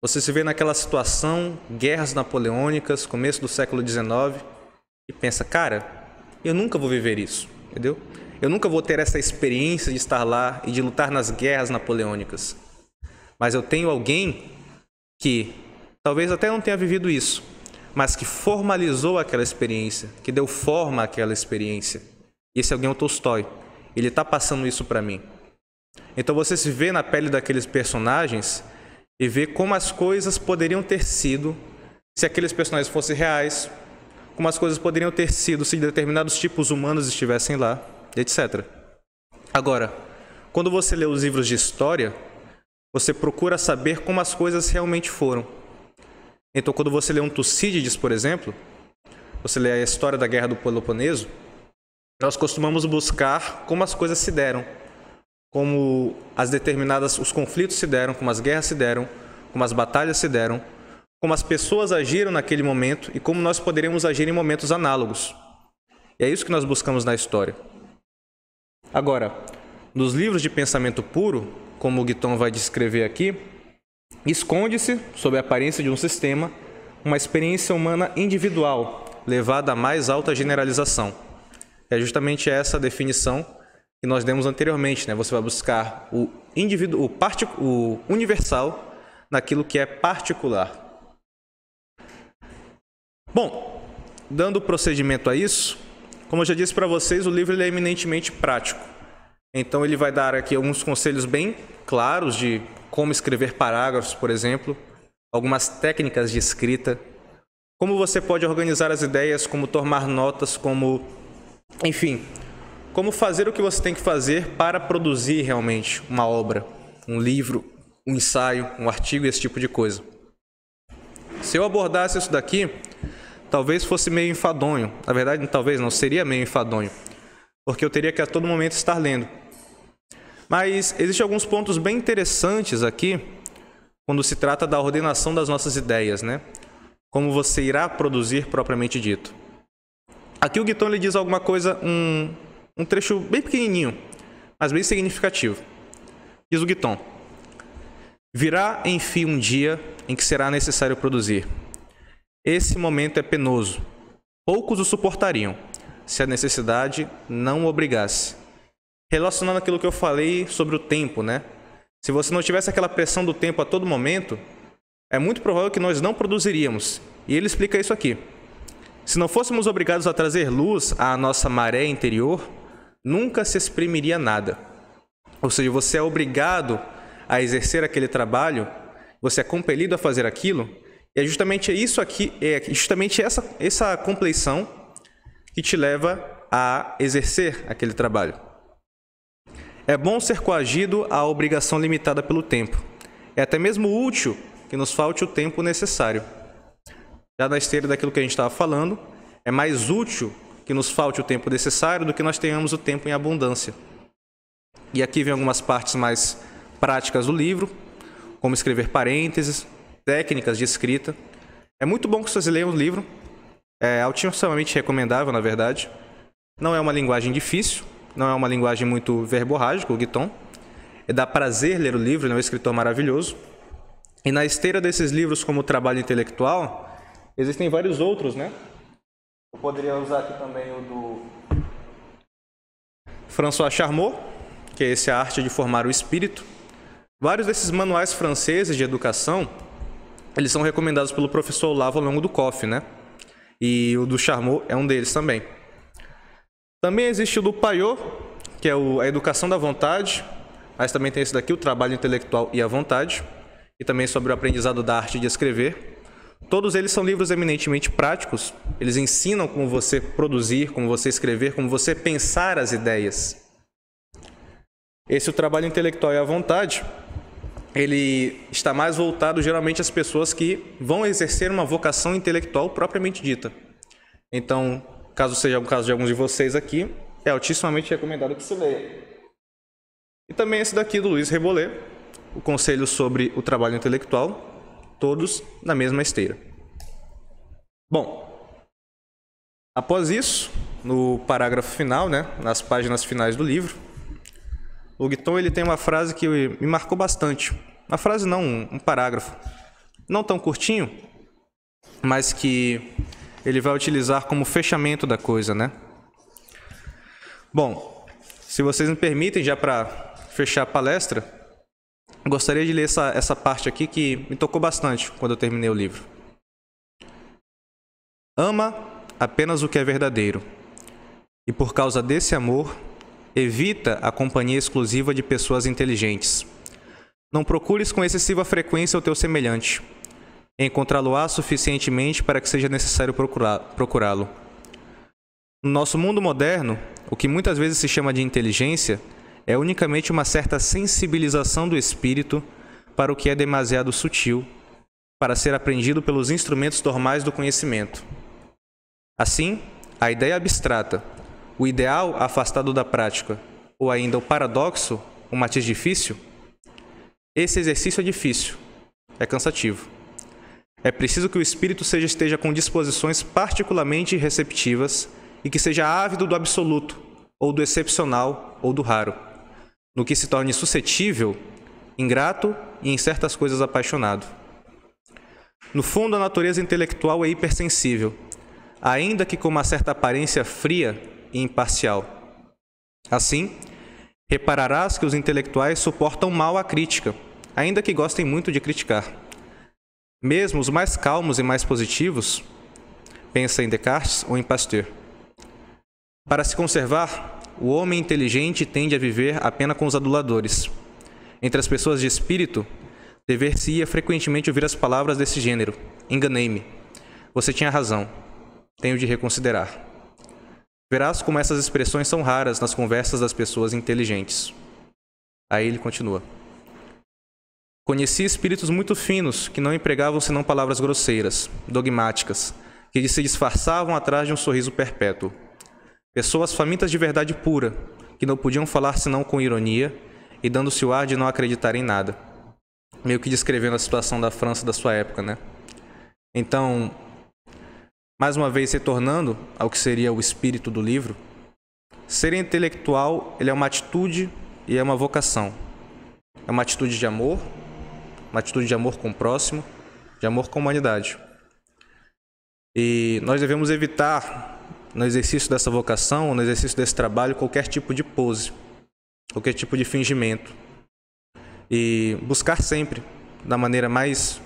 você se vê naquela situação, guerras napoleônicas, começo do século XIX, e pensa, cara, eu nunca vou viver isso, entendeu? Eu nunca vou ter essa experiência de estar lá e de lutar nas guerras napoleônicas. Mas eu tenho alguém que talvez até não tenha vivido isso, mas que formalizou aquela experiência, que deu forma àquela experiência. Esse alguém é o Tolstói. Ele está passando isso para mim. Então você se vê na pele daqueles personagens e vê como as coisas poderiam ter sido se aqueles personagens fossem reais, como as coisas poderiam ter sido se determinados tipos humanos estivessem lá, etc. Agora, quando você lê os livros de história, você procura saber como as coisas realmente foram. Então, quando você lê um Tucídides, por exemplo, você lê a história da Guerra do Peloponeso, nós costumamos buscar como as coisas se deram, como as determinadas os conflitos se deram, como as guerras se deram, como as batalhas se deram, como as pessoas agiram naquele momento e como nós poderemos agir em momentos análogos. E é isso que nós buscamos na história. Agora, nos livros de pensamento puro, como o Guiton vai descrever aqui, esconde-se, sob a aparência de um sistema, uma experiência humana individual, levada à mais alta generalização. É justamente essa definição que nós demos anteriormente. Né? Você vai buscar o, indivíduo, o, o universal naquilo que é particular. Bom, dando procedimento a isso, como eu já disse para vocês, o livro é eminentemente prático. Então ele vai dar aqui alguns conselhos bem claros de como escrever parágrafos, por exemplo, algumas técnicas de escrita, como você pode organizar as ideias, como tomar notas, como enfim, como fazer o que você tem que fazer para produzir realmente uma obra, um livro, um ensaio, um artigo, esse tipo de coisa. Se eu abordasse isso daqui, talvez fosse meio enfadonho. Na verdade, talvez não, seria meio enfadonho. Porque eu teria que a todo momento estar lendo. Mas existem alguns pontos bem interessantes aqui quando se trata da ordenação das nossas ideias, né? Como você irá produzir propriamente dito. Aqui o Guiton ele diz alguma coisa, um, um trecho bem pequenininho, mas bem significativo. Diz o Guiton: Virá, enfim, um dia em que será necessário produzir. Esse momento é penoso. Poucos o suportariam, se a necessidade não obrigasse. Relacionando aquilo que eu falei sobre o tempo, né? Se você não tivesse aquela pressão do tempo a todo momento, é muito provável que nós não produziríamos. E ele explica isso aqui. Se não fôssemos obrigados a trazer luz à nossa maré interior, nunca se exprimiria nada. Ou seja, você é obrigado a exercer aquele trabalho, você é compelido a fazer aquilo, e é justamente isso aqui, é justamente essa, essa compleição que te leva a exercer aquele trabalho. É bom ser coagido à obrigação limitada pelo tempo. É até mesmo útil que nos falte o tempo necessário. Já na esteira daquilo que a gente estava falando, é mais útil que nos falte o tempo necessário do que nós tenhamos o tempo em abundância. E aqui vem algumas partes mais práticas do livro, como escrever parênteses, técnicas de escrita. É muito bom que vocês leiam o livro, é altíssimamente recomendável, na verdade. Não é uma linguagem difícil, não é uma linguagem muito verborrágica, o Guiton. Dá prazer ler o livro, ele é um escritor maravilhoso. E na esteira desses livros como Trabalho Intelectual, Existem vários outros, né? Eu poderia usar aqui também o do François Charmot, que é esse a arte de formar o espírito. Vários desses manuais franceses de educação, eles são recomendados pelo professor Olavo ao longo do COF, né? E o do Charmot é um deles também. Também existe o do Payot, que é a educação da vontade, mas também tem esse daqui, o trabalho intelectual e a vontade, e também sobre o aprendizado da arte de escrever. Todos eles são livros eminentemente práticos. Eles ensinam como você produzir, como você escrever, como você pensar as ideias. Esse o trabalho intelectual e a vontade, ele está mais voltado geralmente às pessoas que vão exercer uma vocação intelectual propriamente dita. Então, caso seja o caso de alguns de vocês aqui, é altissimamente recomendado que se leia. E também esse daqui do Luiz Rebollet, o conselho sobre o trabalho intelectual, todos na mesma esteira. Bom, após isso, no parágrafo final, né, nas páginas finais do livro, o Guiton ele tem uma frase que me marcou bastante. Uma frase não, um parágrafo. Não tão curtinho, mas que ele vai utilizar como fechamento da coisa, né? Bom, se vocês me permitem, já para fechar a palestra, Gostaria de ler essa, essa parte aqui que me tocou bastante quando eu terminei o livro. Ama apenas o que é verdadeiro, e por causa desse amor, evita a companhia exclusiva de pessoas inteligentes. Não procures com excessiva frequência o teu semelhante. Encontrá-lo-á suficientemente para que seja necessário procurá-lo. No nosso mundo moderno, o que muitas vezes se chama de inteligência é unicamente uma certa sensibilização do espírito para o que é demasiado sutil para ser aprendido pelos instrumentos normais do conhecimento. Assim, a ideia abstrata, o ideal afastado da prática, ou ainda o paradoxo, o matiz difícil, esse exercício é difícil, é cansativo. é preciso que o espírito seja, esteja com disposições particularmente receptivas e que seja ávido do absoluto, ou do excepcional, ou do raro, no que se torne suscetível, ingrato e em certas coisas apaixonado. No fundo, a natureza intelectual é hipersensível, ainda que com uma certa aparência fria e imparcial. Assim, repararás que os intelectuais suportam mal a crítica, ainda que gostem muito de criticar. Mesmo os mais calmos e mais positivos, pensa em Descartes ou em Pasteur. Para se conservar, o homem inteligente tende a viver apenas com os aduladores. Entre as pessoas de espírito, dever-se-ia frequentemente ouvir as palavras desse gênero: Enganei-me. Você tinha razão. Tenho de reconsiderar. Verás como essas expressões são raras nas conversas das pessoas inteligentes. Aí ele continua. Conheci espíritos muito finos que não empregavam senão palavras grosseiras, dogmáticas, que se disfarçavam atrás de um sorriso perpétuo. Pessoas famintas de verdade pura, que não podiam falar senão com ironia e dando-se o ar de não acreditar em nada. Meio que descrevendo a situação da França da sua época, né? Então, mais uma vez retornando ao que seria o espírito do livro, ser intelectual ele é uma atitude e é uma vocação. É uma atitude de amor, uma atitude de amor com o próximo, de amor com a humanidade. E nós devemos evitar no exercício dessa vocação, no exercício desse trabalho, qualquer tipo de pose, qualquer tipo de fingimento. E buscar sempre, da maneira mais,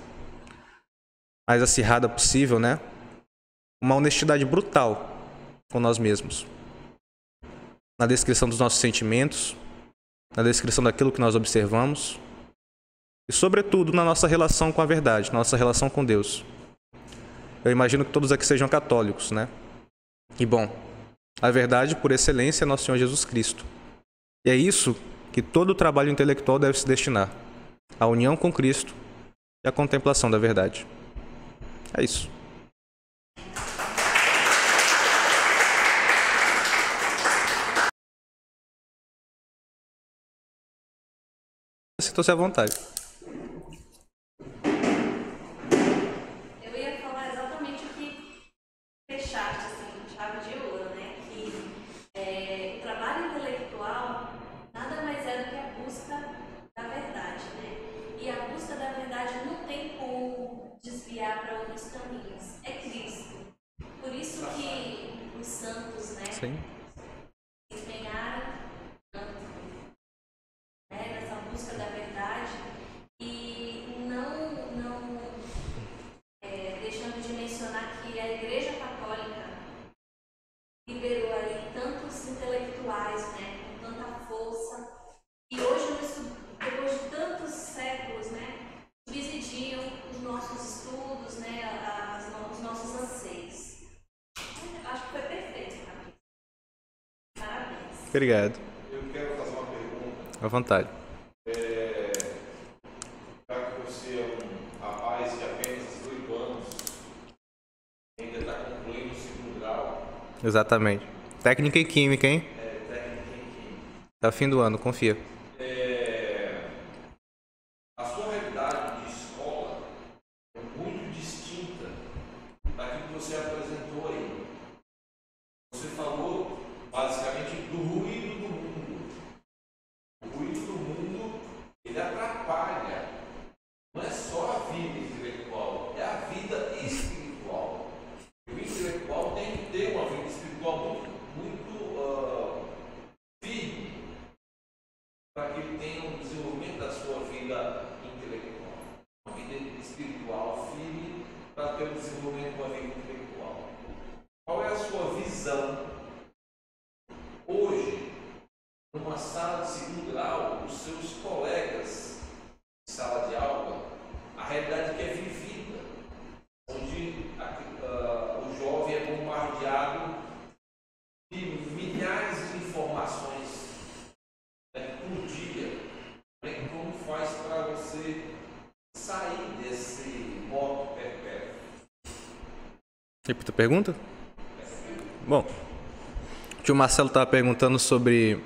mais acirrada possível, né? Uma honestidade brutal com nós mesmos. Na descrição dos nossos sentimentos, na descrição daquilo que nós observamos e, sobretudo, na nossa relação com a verdade, nossa relação com Deus. Eu imagino que todos aqui sejam católicos, né? E bom, a verdade por excelência é nosso Senhor Jesus Cristo. E é isso que todo o trabalho intelectual deve se destinar: a união com Cristo e a contemplação da verdade. É isso. Sinta-se à vontade. Obrigado. Eu quero fazer uma pergunta. À vontade. É, já que você é um rapaz de apenas 18 anos, ainda está concluindo o segundo grau. Exatamente. Técnica em Química, hein? É, técnica em Química. Tá fim do ano, confia. Repita a pergunta? Bom, o tio Marcelo estava perguntando sobre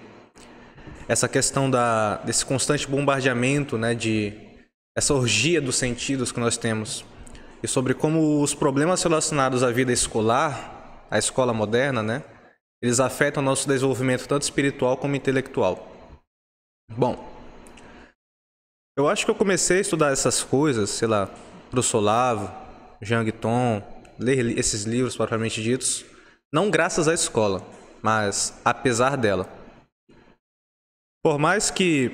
essa questão da, desse constante bombardeamento, né, de essa orgia dos sentidos que nós temos. e sobre como os problemas relacionados à vida escolar, à escola moderna, né, eles afetam o nosso desenvolvimento tanto espiritual como intelectual. Bom, eu acho que eu comecei a estudar essas coisas, sei lá, pro Solavo, Jean Guiton, ler esses livros propriamente ditos, não graças à escola, mas apesar dela. Por mais que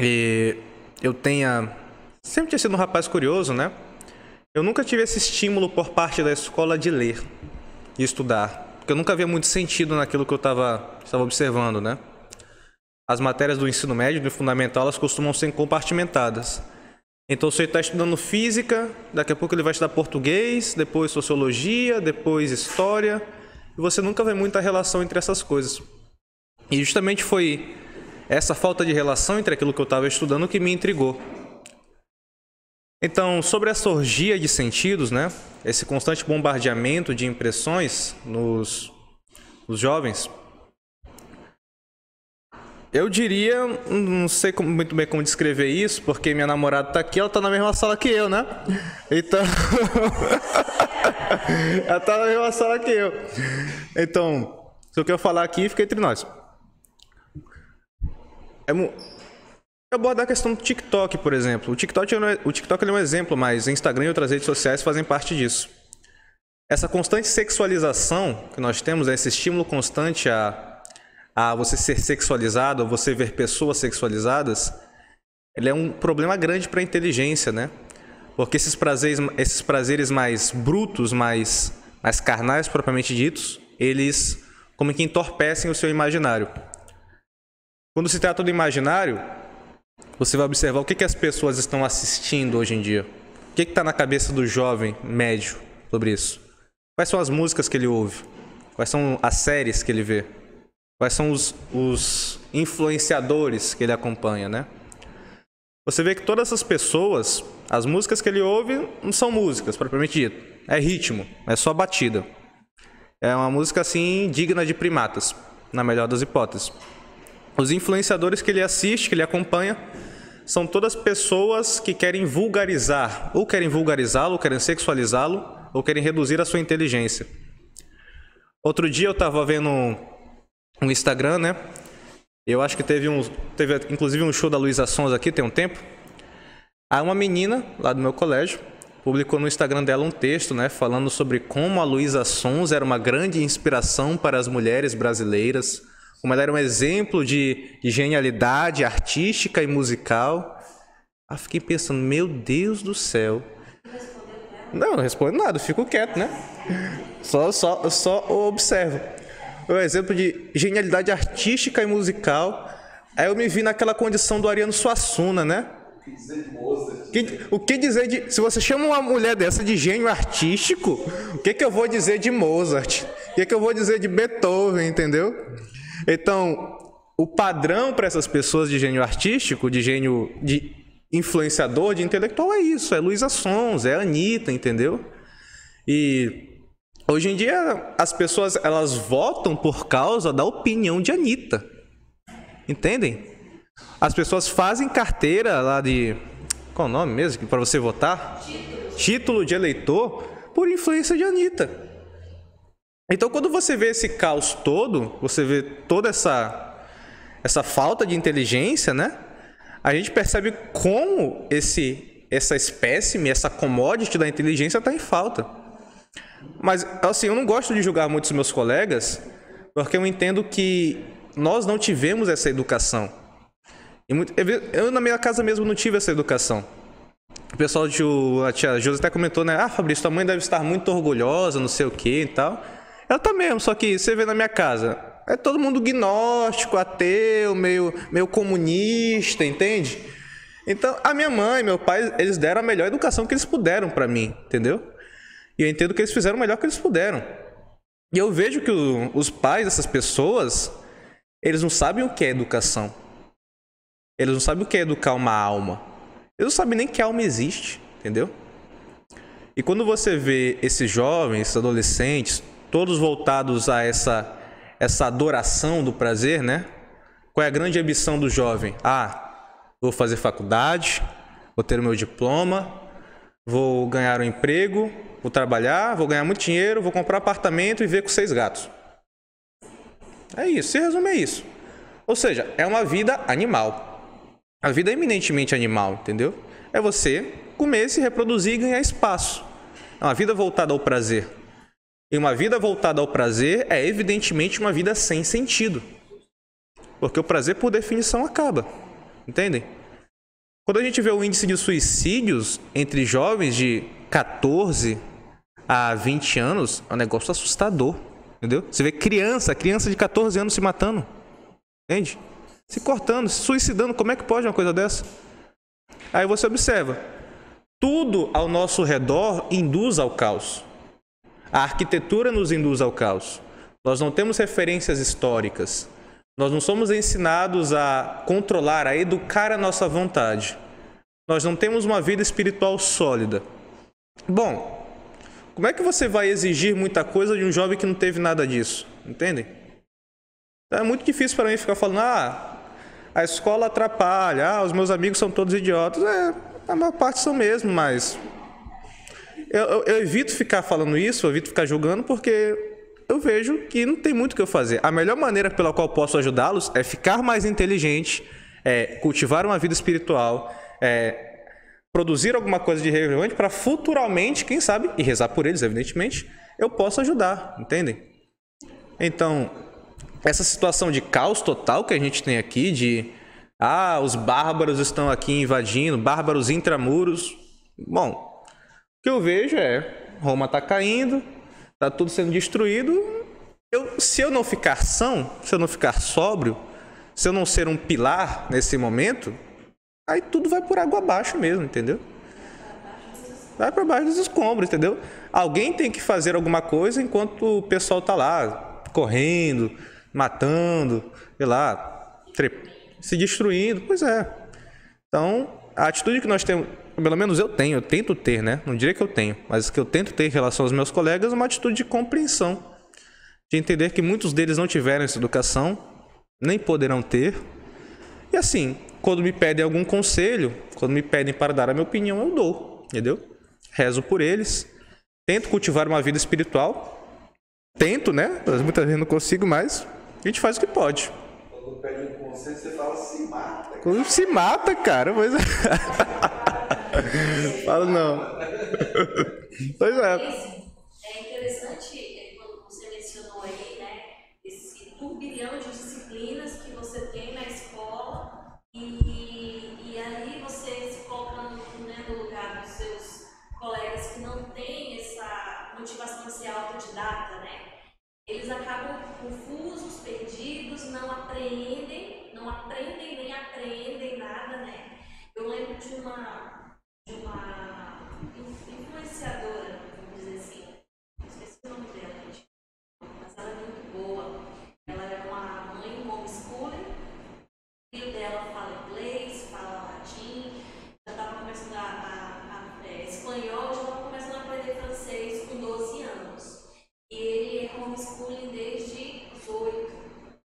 e, eu tenha sempre tinha sido um rapaz curioso, né? Eu nunca tive esse estímulo por parte da escola de ler e estudar, porque eu nunca havia muito sentido naquilo que eu estava observando, né? As matérias do ensino médio, do fundamental, elas costumam ser compartimentadas. Então, você está estudando física, daqui a pouco ele vai estudar português, depois sociologia, depois história, e você nunca vê muita relação entre essas coisas. E justamente foi essa falta de relação entre aquilo que eu estava estudando que me intrigou. Então, sobre essa orgia de sentidos, né, esse constante bombardeamento de impressões nos, nos jovens, eu diria, não sei como, muito bem como descrever isso, porque minha namorada está aqui, ela está na mesma sala que eu, né? Então. ela está na mesma sala que eu. Então, se eu quero falar aqui, fica entre nós. É, abordar a questão do TikTok, por exemplo. O TikTok, é, o TikTok é um exemplo, mas Instagram e outras redes sociais fazem parte disso. Essa constante sexualização que nós temos, esse estímulo constante a, a você ser sexualizado, a você ver pessoas sexualizadas, ele é um problema grande para a inteligência, né? Porque esses prazeres, esses prazeres mais brutos, mais, mais carnais propriamente ditos, eles como que entorpecem o seu imaginário. Quando se trata do imaginário, você vai observar o que, que as pessoas estão assistindo hoje em dia. O que está na cabeça do jovem médio sobre isso? Quais são as músicas que ele ouve? Quais são as séries que ele vê? Quais são os, os influenciadores que ele acompanha, né? Você vê que todas essas pessoas, as músicas que ele ouve não são músicas, propriamente dito. É ritmo, é só batida. É uma música assim digna de primatas, na melhor das hipóteses. Os influenciadores que ele assiste, que ele acompanha, são todas pessoas que querem vulgarizar, ou querem vulgarizá-lo, ou querem sexualizá-lo, ou querem reduzir a sua inteligência. Outro dia eu estava vendo um Instagram, né? Eu acho que teve um, teve inclusive um show da Luísa Sons aqui, tem um tempo. Aí uma menina lá do meu colégio publicou no Instagram dela um texto, né, falando sobre como a Luísa Sons era uma grande inspiração para as mulheres brasileiras como ela era um exemplo de, de genialidade artística e musical. Aí fiquei pensando, meu Deus do céu. Não, não respondo nada, fico quieto, né? Só, só, só observo. O exemplo de genialidade artística e musical. Aí eu me vi naquela condição do Ariano Suassuna, né? o que dizer de. Se você chama uma mulher dessa de gênio artístico, o que, que eu vou dizer de Mozart? O que, que eu vou dizer de Beethoven, entendeu? Então, o padrão para essas pessoas de gênio artístico, de gênio de influenciador, de intelectual é isso, é Luísa Sons, é Anitta, entendeu? E hoje em dia as pessoas elas votam por causa da opinião de Anitta. Entendem? As pessoas fazem carteira lá de qual o nome mesmo para você votar? Título. Título de eleitor por influência de Anitta. Então, quando você vê esse caos todo, você vê toda essa, essa falta de inteligência, né? A gente percebe como esse, essa espécime, essa commodity da inteligência está em falta. Mas, assim, eu não gosto de julgar muitos meus colegas, porque eu entendo que nós não tivemos essa educação. Eu, na minha casa mesmo, não tive essa educação. O pessoal de a tia Josi até comentou, né? Ah, Fabrício, tua mãe deve estar muito orgulhosa, não sei o que e tal. Ela tá mesmo, só que você vê na minha casa, é todo mundo gnóstico, ateu, meio, meio comunista, entende? Então, a minha mãe, meu pai, eles deram a melhor educação que eles puderam para mim, entendeu? E eu entendo que eles fizeram o melhor que eles puderam. E eu vejo que o, os pais dessas pessoas, eles não sabem o que é educação. Eles não sabem o que é educar uma alma. Eles não sabem nem que alma existe, entendeu? E quando você vê esses jovens, esses adolescentes, todos voltados a essa essa adoração do prazer, né? Qual é a grande ambição do jovem? Ah, vou fazer faculdade, vou ter o meu diploma, vou ganhar um emprego, vou trabalhar, vou ganhar muito dinheiro, vou comprar apartamento e ver com seis gatos. É isso, se resume a isso. Ou seja, é uma vida animal. A vida é eminentemente animal, entendeu? É você comer, se reproduzir e ganhar espaço. É uma vida voltada ao prazer. E uma vida voltada ao prazer é evidentemente uma vida sem sentido. Porque o prazer, por definição, acaba. Entendem? Quando a gente vê o índice de suicídios entre jovens de 14 a 20 anos, é um negócio assustador. Entendeu? Você vê criança, criança de 14 anos se matando. Entende? Se cortando, se suicidando. Como é que pode uma coisa dessa? Aí você observa. Tudo ao nosso redor induz ao caos. A arquitetura nos induz ao caos. Nós não temos referências históricas. Nós não somos ensinados a controlar, a educar a nossa vontade. Nós não temos uma vida espiritual sólida. Bom, como é que você vai exigir muita coisa de um jovem que não teve nada disso? Entendem? Então, é muito difícil para mim ficar falando, ah, a escola atrapalha, ah, os meus amigos são todos idiotas. É, a maior parte são mesmo, mas eu, eu, eu evito ficar falando isso, eu evito ficar julgando, porque eu vejo que não tem muito o que eu fazer. A melhor maneira pela qual posso ajudá-los é ficar mais inteligente, é cultivar uma vida espiritual, é produzir alguma coisa de relevante para futuramente, quem sabe, e rezar por eles, evidentemente, eu possa ajudar, entendem? Então, essa situação de caos total que a gente tem aqui, de ah, os bárbaros estão aqui invadindo, bárbaros intramuros. Bom, o que eu vejo é Roma está caindo, Tá tudo sendo destruído. Eu, se eu não ficar são, se eu não ficar sóbrio, se eu não ser um pilar nesse momento, aí tudo vai por água abaixo mesmo, entendeu? Vai para baixo dos escombros, entendeu? Alguém tem que fazer alguma coisa enquanto o pessoal tá lá correndo, matando, sei lá, se destruindo. Pois é. Então, a atitude que nós temos, pelo menos eu tenho, eu tento ter, né? Não diria que eu tenho, mas que eu tento ter em relação aos meus colegas, uma atitude de compreensão, de entender que muitos deles não tiveram essa educação, nem poderão ter. E assim, quando me pedem algum conselho, quando me pedem para dar a minha opinião, eu dou, entendeu? Rezo por eles, tento cultivar uma vida espiritual, tento, né? Muitas vezes não consigo, mas a gente faz o que pode. Quando pede um conselho, você fala se mata. Quando se mata, cara, pois é. Fala não. Pois é. É interessante é, quando você mencionou aí, né, esse turbilhão de disciplinas que você tem na escola e, e aí você se colocando né, no lugar dos seus colegas que não têm essa motivação de ser autodidata, né? Eles acabam confusos, perdidos, não aprendem, não aprendem nem aprendem nada, né? Eu lembro de uma de uma influenciadora, vamos dizer assim. Não esqueci o nome dela, gente. Mas ela é muito boa. Ela é uma mãe homeschooling. O filho dela fala inglês, fala latim. Já estava começando a, a, a é, espanhol, já estava começando a aprender francês com 12 anos. E ele é homeschooling desde os 8.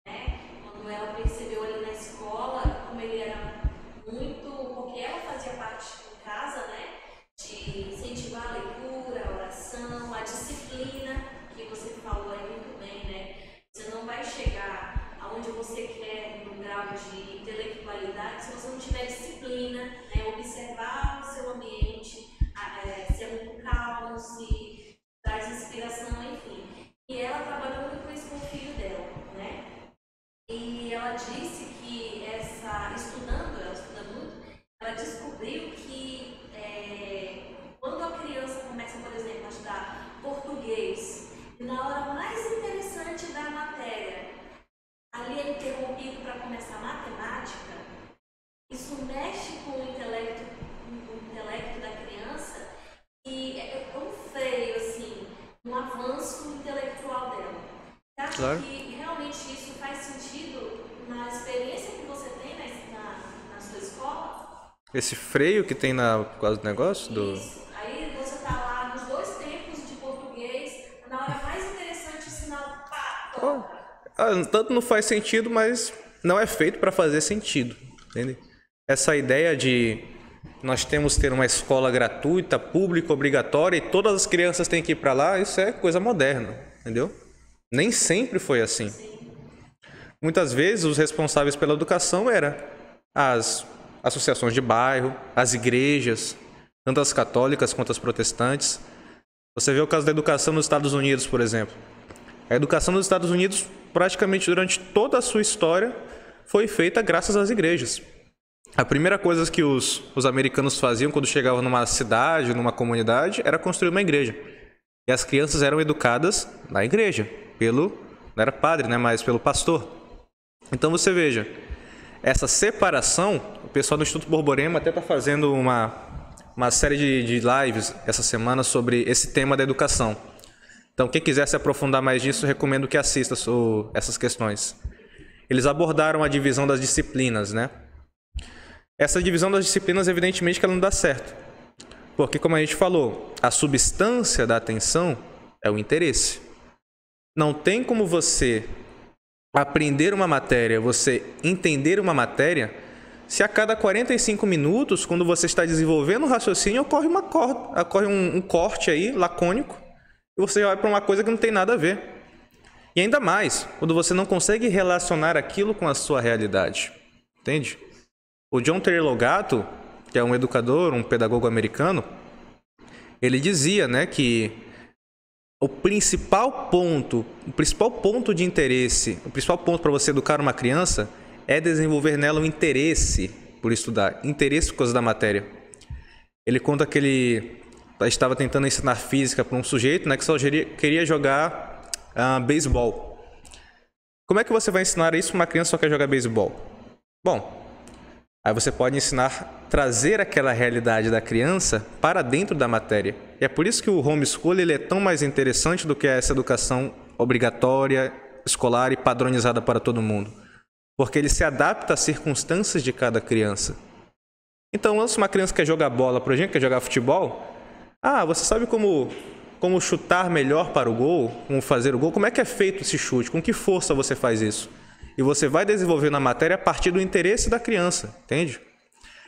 Né? Quando ela percebeu ali na escola como ele era muito. porque ela fazia parte casa, né? De incentivar a leitura, a oração, a disciplina, que você falou aí muito bem, né? Você não vai chegar aonde você quer no grau de intelectualidade se você não tiver disciplina, né? Observar o seu ambiente, é, ser muito calmo, se traz inspiração, enfim. E ela trabalhou muito isso com o filho dela, né? E ela disse que essa, estudando, ela estuda muito, ela descobriu que é, quando a criança começa, por exemplo, a estudar português, na hora mais interessante da matéria, ali é interrompido para começar matemática, isso mexe com o intelecto, o intelecto da criança e é, é um freio, assim, um avanço intelectual dela. Acha claro. que realmente isso faz sentido na experiência que você tem na, na, na sua escola? Esse freio que tem na por causa do negócio? Do... Isso. Aí você tá lá nos dois tempos de português, na hora mais interessante o sinal pá, oh. ah, Tanto não faz sentido, mas não é feito para fazer sentido, entende? Essa ideia de nós temos que ter uma escola gratuita, pública, obrigatória e todas as crianças têm que ir para lá, isso é coisa moderna, entendeu? Nem sempre foi assim. Muitas vezes os responsáveis pela educação eram as associações de bairro, as igrejas, tanto as católicas quanto as protestantes. Você vê o caso da educação nos Estados Unidos, por exemplo. A educação nos Estados Unidos, praticamente durante toda a sua história, foi feita graças às igrejas. A primeira coisa que os, os americanos faziam quando chegavam numa cidade, numa comunidade, era construir uma igreja. E as crianças eram educadas na igreja, pelo, não era padre, né, mas pelo pastor. Então você veja, essa separação, o pessoal do Instituto Borborema até está fazendo uma, uma série de, de lives essa semana sobre esse tema da educação. Então, quem quiser se aprofundar mais nisso, recomendo que assista essas questões. Eles abordaram a divisão das disciplinas, né? Essa divisão das disciplinas, evidentemente, que ela não dá certo. Porque, como a gente falou, a substância da atenção é o interesse. Não tem como você aprender uma matéria, você entender uma matéria, se a cada 45 minutos, quando você está desenvolvendo o raciocínio, ocorre, uma cor, ocorre um, um corte aí, lacônico, você vai para uma coisa que não tem nada a ver. E ainda mais, quando você não consegue relacionar aquilo com a sua realidade. Entende? O John Taylor Logato, que é um educador, um pedagogo americano, ele dizia, né, que o principal ponto, o principal ponto de interesse, o principal ponto para você educar uma criança é desenvolver nela o um interesse por estudar, interesse por causa da matéria. Ele conta que ele estava tentando ensinar física para um sujeito né, que só queria jogar uh, beisebol. Como é que você vai ensinar isso para uma criança que só quer jogar beisebol? Bom, aí você pode ensinar, trazer aquela realidade da criança para dentro da matéria. E é por isso que o homeschool ele é tão mais interessante do que essa educação obrigatória, escolar e padronizada para todo mundo. Porque ele se adapta às circunstâncias de cada criança. Então, se uma criança quer jogar bola, por exemplo, quer jogar futebol, ah, você sabe como, como chutar melhor para o gol, como fazer o gol? Como é que é feito esse chute? Com que força você faz isso? E você vai desenvolvendo a matéria a partir do interesse da criança, entende?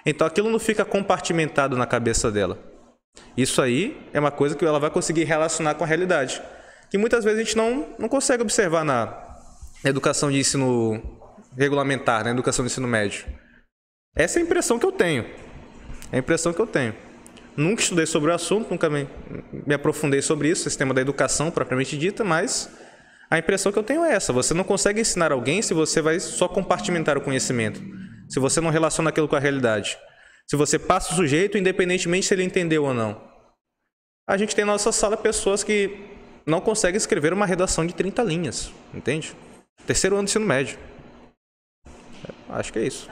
Então aquilo não fica compartimentado na cabeça dela. Isso aí é uma coisa que ela vai conseguir relacionar com a realidade, que muitas vezes a gente não, não consegue observar na educação de ensino regulamentar, na educação de ensino médio. Essa é a impressão que eu tenho. É a impressão que eu tenho. Nunca estudei sobre o assunto, nunca me, me aprofundei sobre isso, sistema da educação propriamente dita, mas a impressão que eu tenho é essa: você não consegue ensinar alguém se você vai só compartimentar o conhecimento, se você não relaciona aquilo com a realidade, se você passa o sujeito, independentemente se ele entendeu ou não. A gente tem na nossa sala pessoas que não conseguem escrever uma redação de 30 linhas, entende? Terceiro ano de ensino médio. Acho que é isso.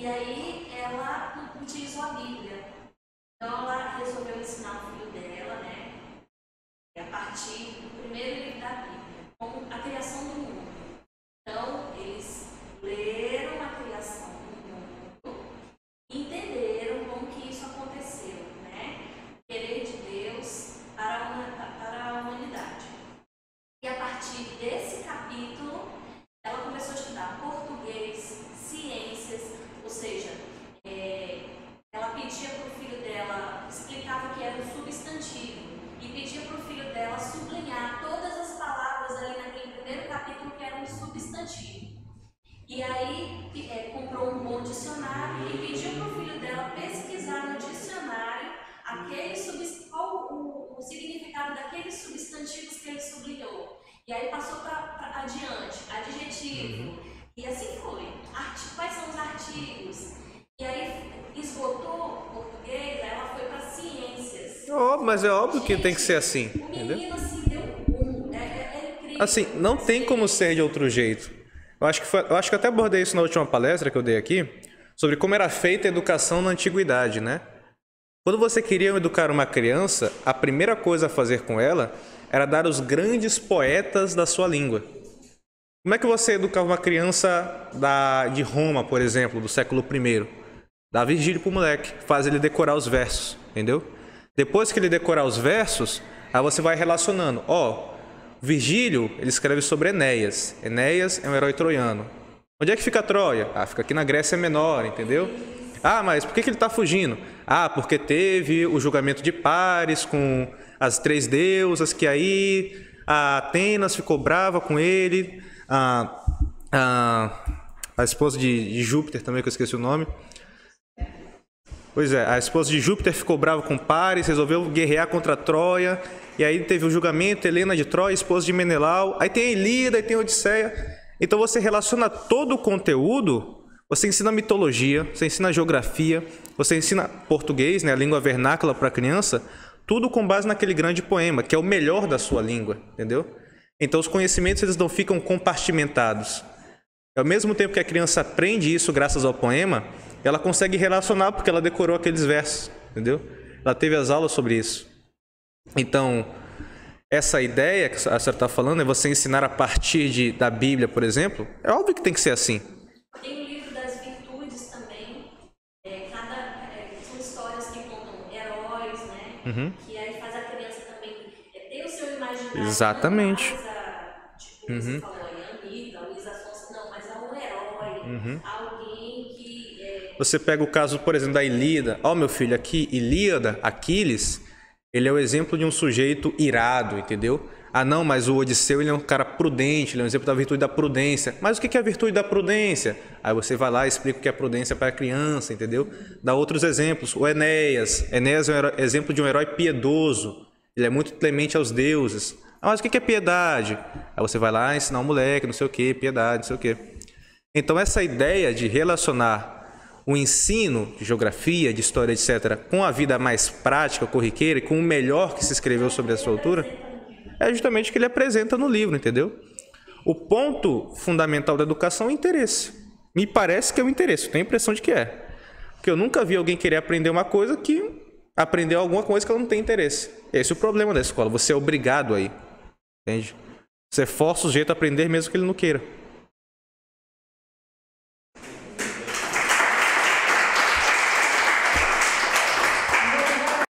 E aí ela utilizou a Bíblia. Então ela resolveu ensinar o filho dela, né? A partir do primeiro livro da Bíblia, com a criação do mundo. Então, eles leram a criação do mundo e entenderam como que isso aconteceu, né? Querer de Deus para a, para a humanidade. E a partir desse capítulo, ela começou a estudar português, ou seja, é, ela pedia para o filho dela, explicava que era um substantivo, e pedia para o filho dela sublinhar todas as palavras ali naquele primeiro capítulo que era um substantivo. E aí é, comprou um bom dicionário e pediu para o filho dela pesquisar no dicionário aquele qual o, o, significado daqueles substantivos que ele sublinhou. E aí passou para adiante, adjetivo. Uhum. E assim foi. Arti quais são os artigos? E aí esgotou português, ela foi para ciências. Oh, mas é óbvio Gente, que tem que ser assim. Entendeu? assim não tem como ser de outro jeito. Eu acho, que foi, eu acho que até abordei isso na última palestra que eu dei aqui, sobre como era feita a educação na antiguidade, né? Quando você queria educar uma criança, a primeira coisa a fazer com ela era dar os grandes poetas da sua língua. Como é que você educava uma criança da, de Roma, por exemplo, do século I? Dá Virgílio pro moleque, faz ele decorar os versos, entendeu? Depois que ele decorar os versos, aí você vai relacionando. Ó, oh, Virgílio, ele escreve sobre Enéas. Enéas é um herói troiano. Onde é que fica Troia? Ah, fica aqui na Grécia Menor, entendeu? Ah, mas por que, que ele está fugindo? Ah, porque teve o julgamento de Pares com as três deusas, que aí a Atenas ficou brava com ele, a, a, a esposa de, de Júpiter também, que eu esqueci o nome. Pois é, a esposa de Júpiter ficou brava com Paris, resolveu guerrear contra Troia, e aí teve o julgamento, Helena de Troia, esposa de Menelau, aí tem a Ilíada, aí tem Odisseia. Então você relaciona todo o conteúdo você ensina mitologia, você ensina geografia, você ensina português, né, a língua vernácula para a criança, tudo com base naquele grande poema, que é o melhor da sua língua, entendeu? Então os conhecimentos eles não ficam compartimentados. Ao mesmo tempo que a criança aprende isso graças ao poema, ela consegue relacionar porque ela decorou aqueles versos, entendeu? Ela teve as aulas sobre isso. Então, essa ideia que a senhora está falando é você ensinar a partir de, da Bíblia, por exemplo. É óbvio que tem que ser assim. Uhum. Que aí faz a criança também é, ter o seu imaginário. Exatamente. A, tipo, uhum. você falou aí, Anitta, Luiz Afonso, não, mas é um herói, uhum. que. É... Você pega o caso, por exemplo, da Ilíada. Ó, oh, meu filho, aqui, Ilíada, Aquiles, ele é o exemplo de um sujeito irado, entendeu? Ah, não, mas o Odisseu ele é um cara prudente, ele é um exemplo da virtude da prudência. Mas o que é a virtude da prudência? Aí você vai lá e explica o que é prudência para a criança, entendeu? Dá outros exemplos. O Enéas. Enéas é um exemplo de um herói piedoso. Ele é muito clemente aos deuses. Ah, mas o que é piedade? Aí você vai lá ensinar o um moleque, não sei o que, piedade, não sei o que. Então essa ideia de relacionar o ensino de geografia, de história, etc., com a vida mais prática, corriqueira e com o melhor que se escreveu sobre a sua altura é justamente o que ele apresenta no livro, entendeu? O ponto fundamental da educação é o interesse. Me parece que é o interesse, tenho a impressão de que é. Porque eu nunca vi alguém querer aprender uma coisa que aprendeu alguma coisa que ela não tem interesse. Esse é o problema da escola, você é obrigado aí. Entende? Você força o sujeito a aprender mesmo que ele não queira.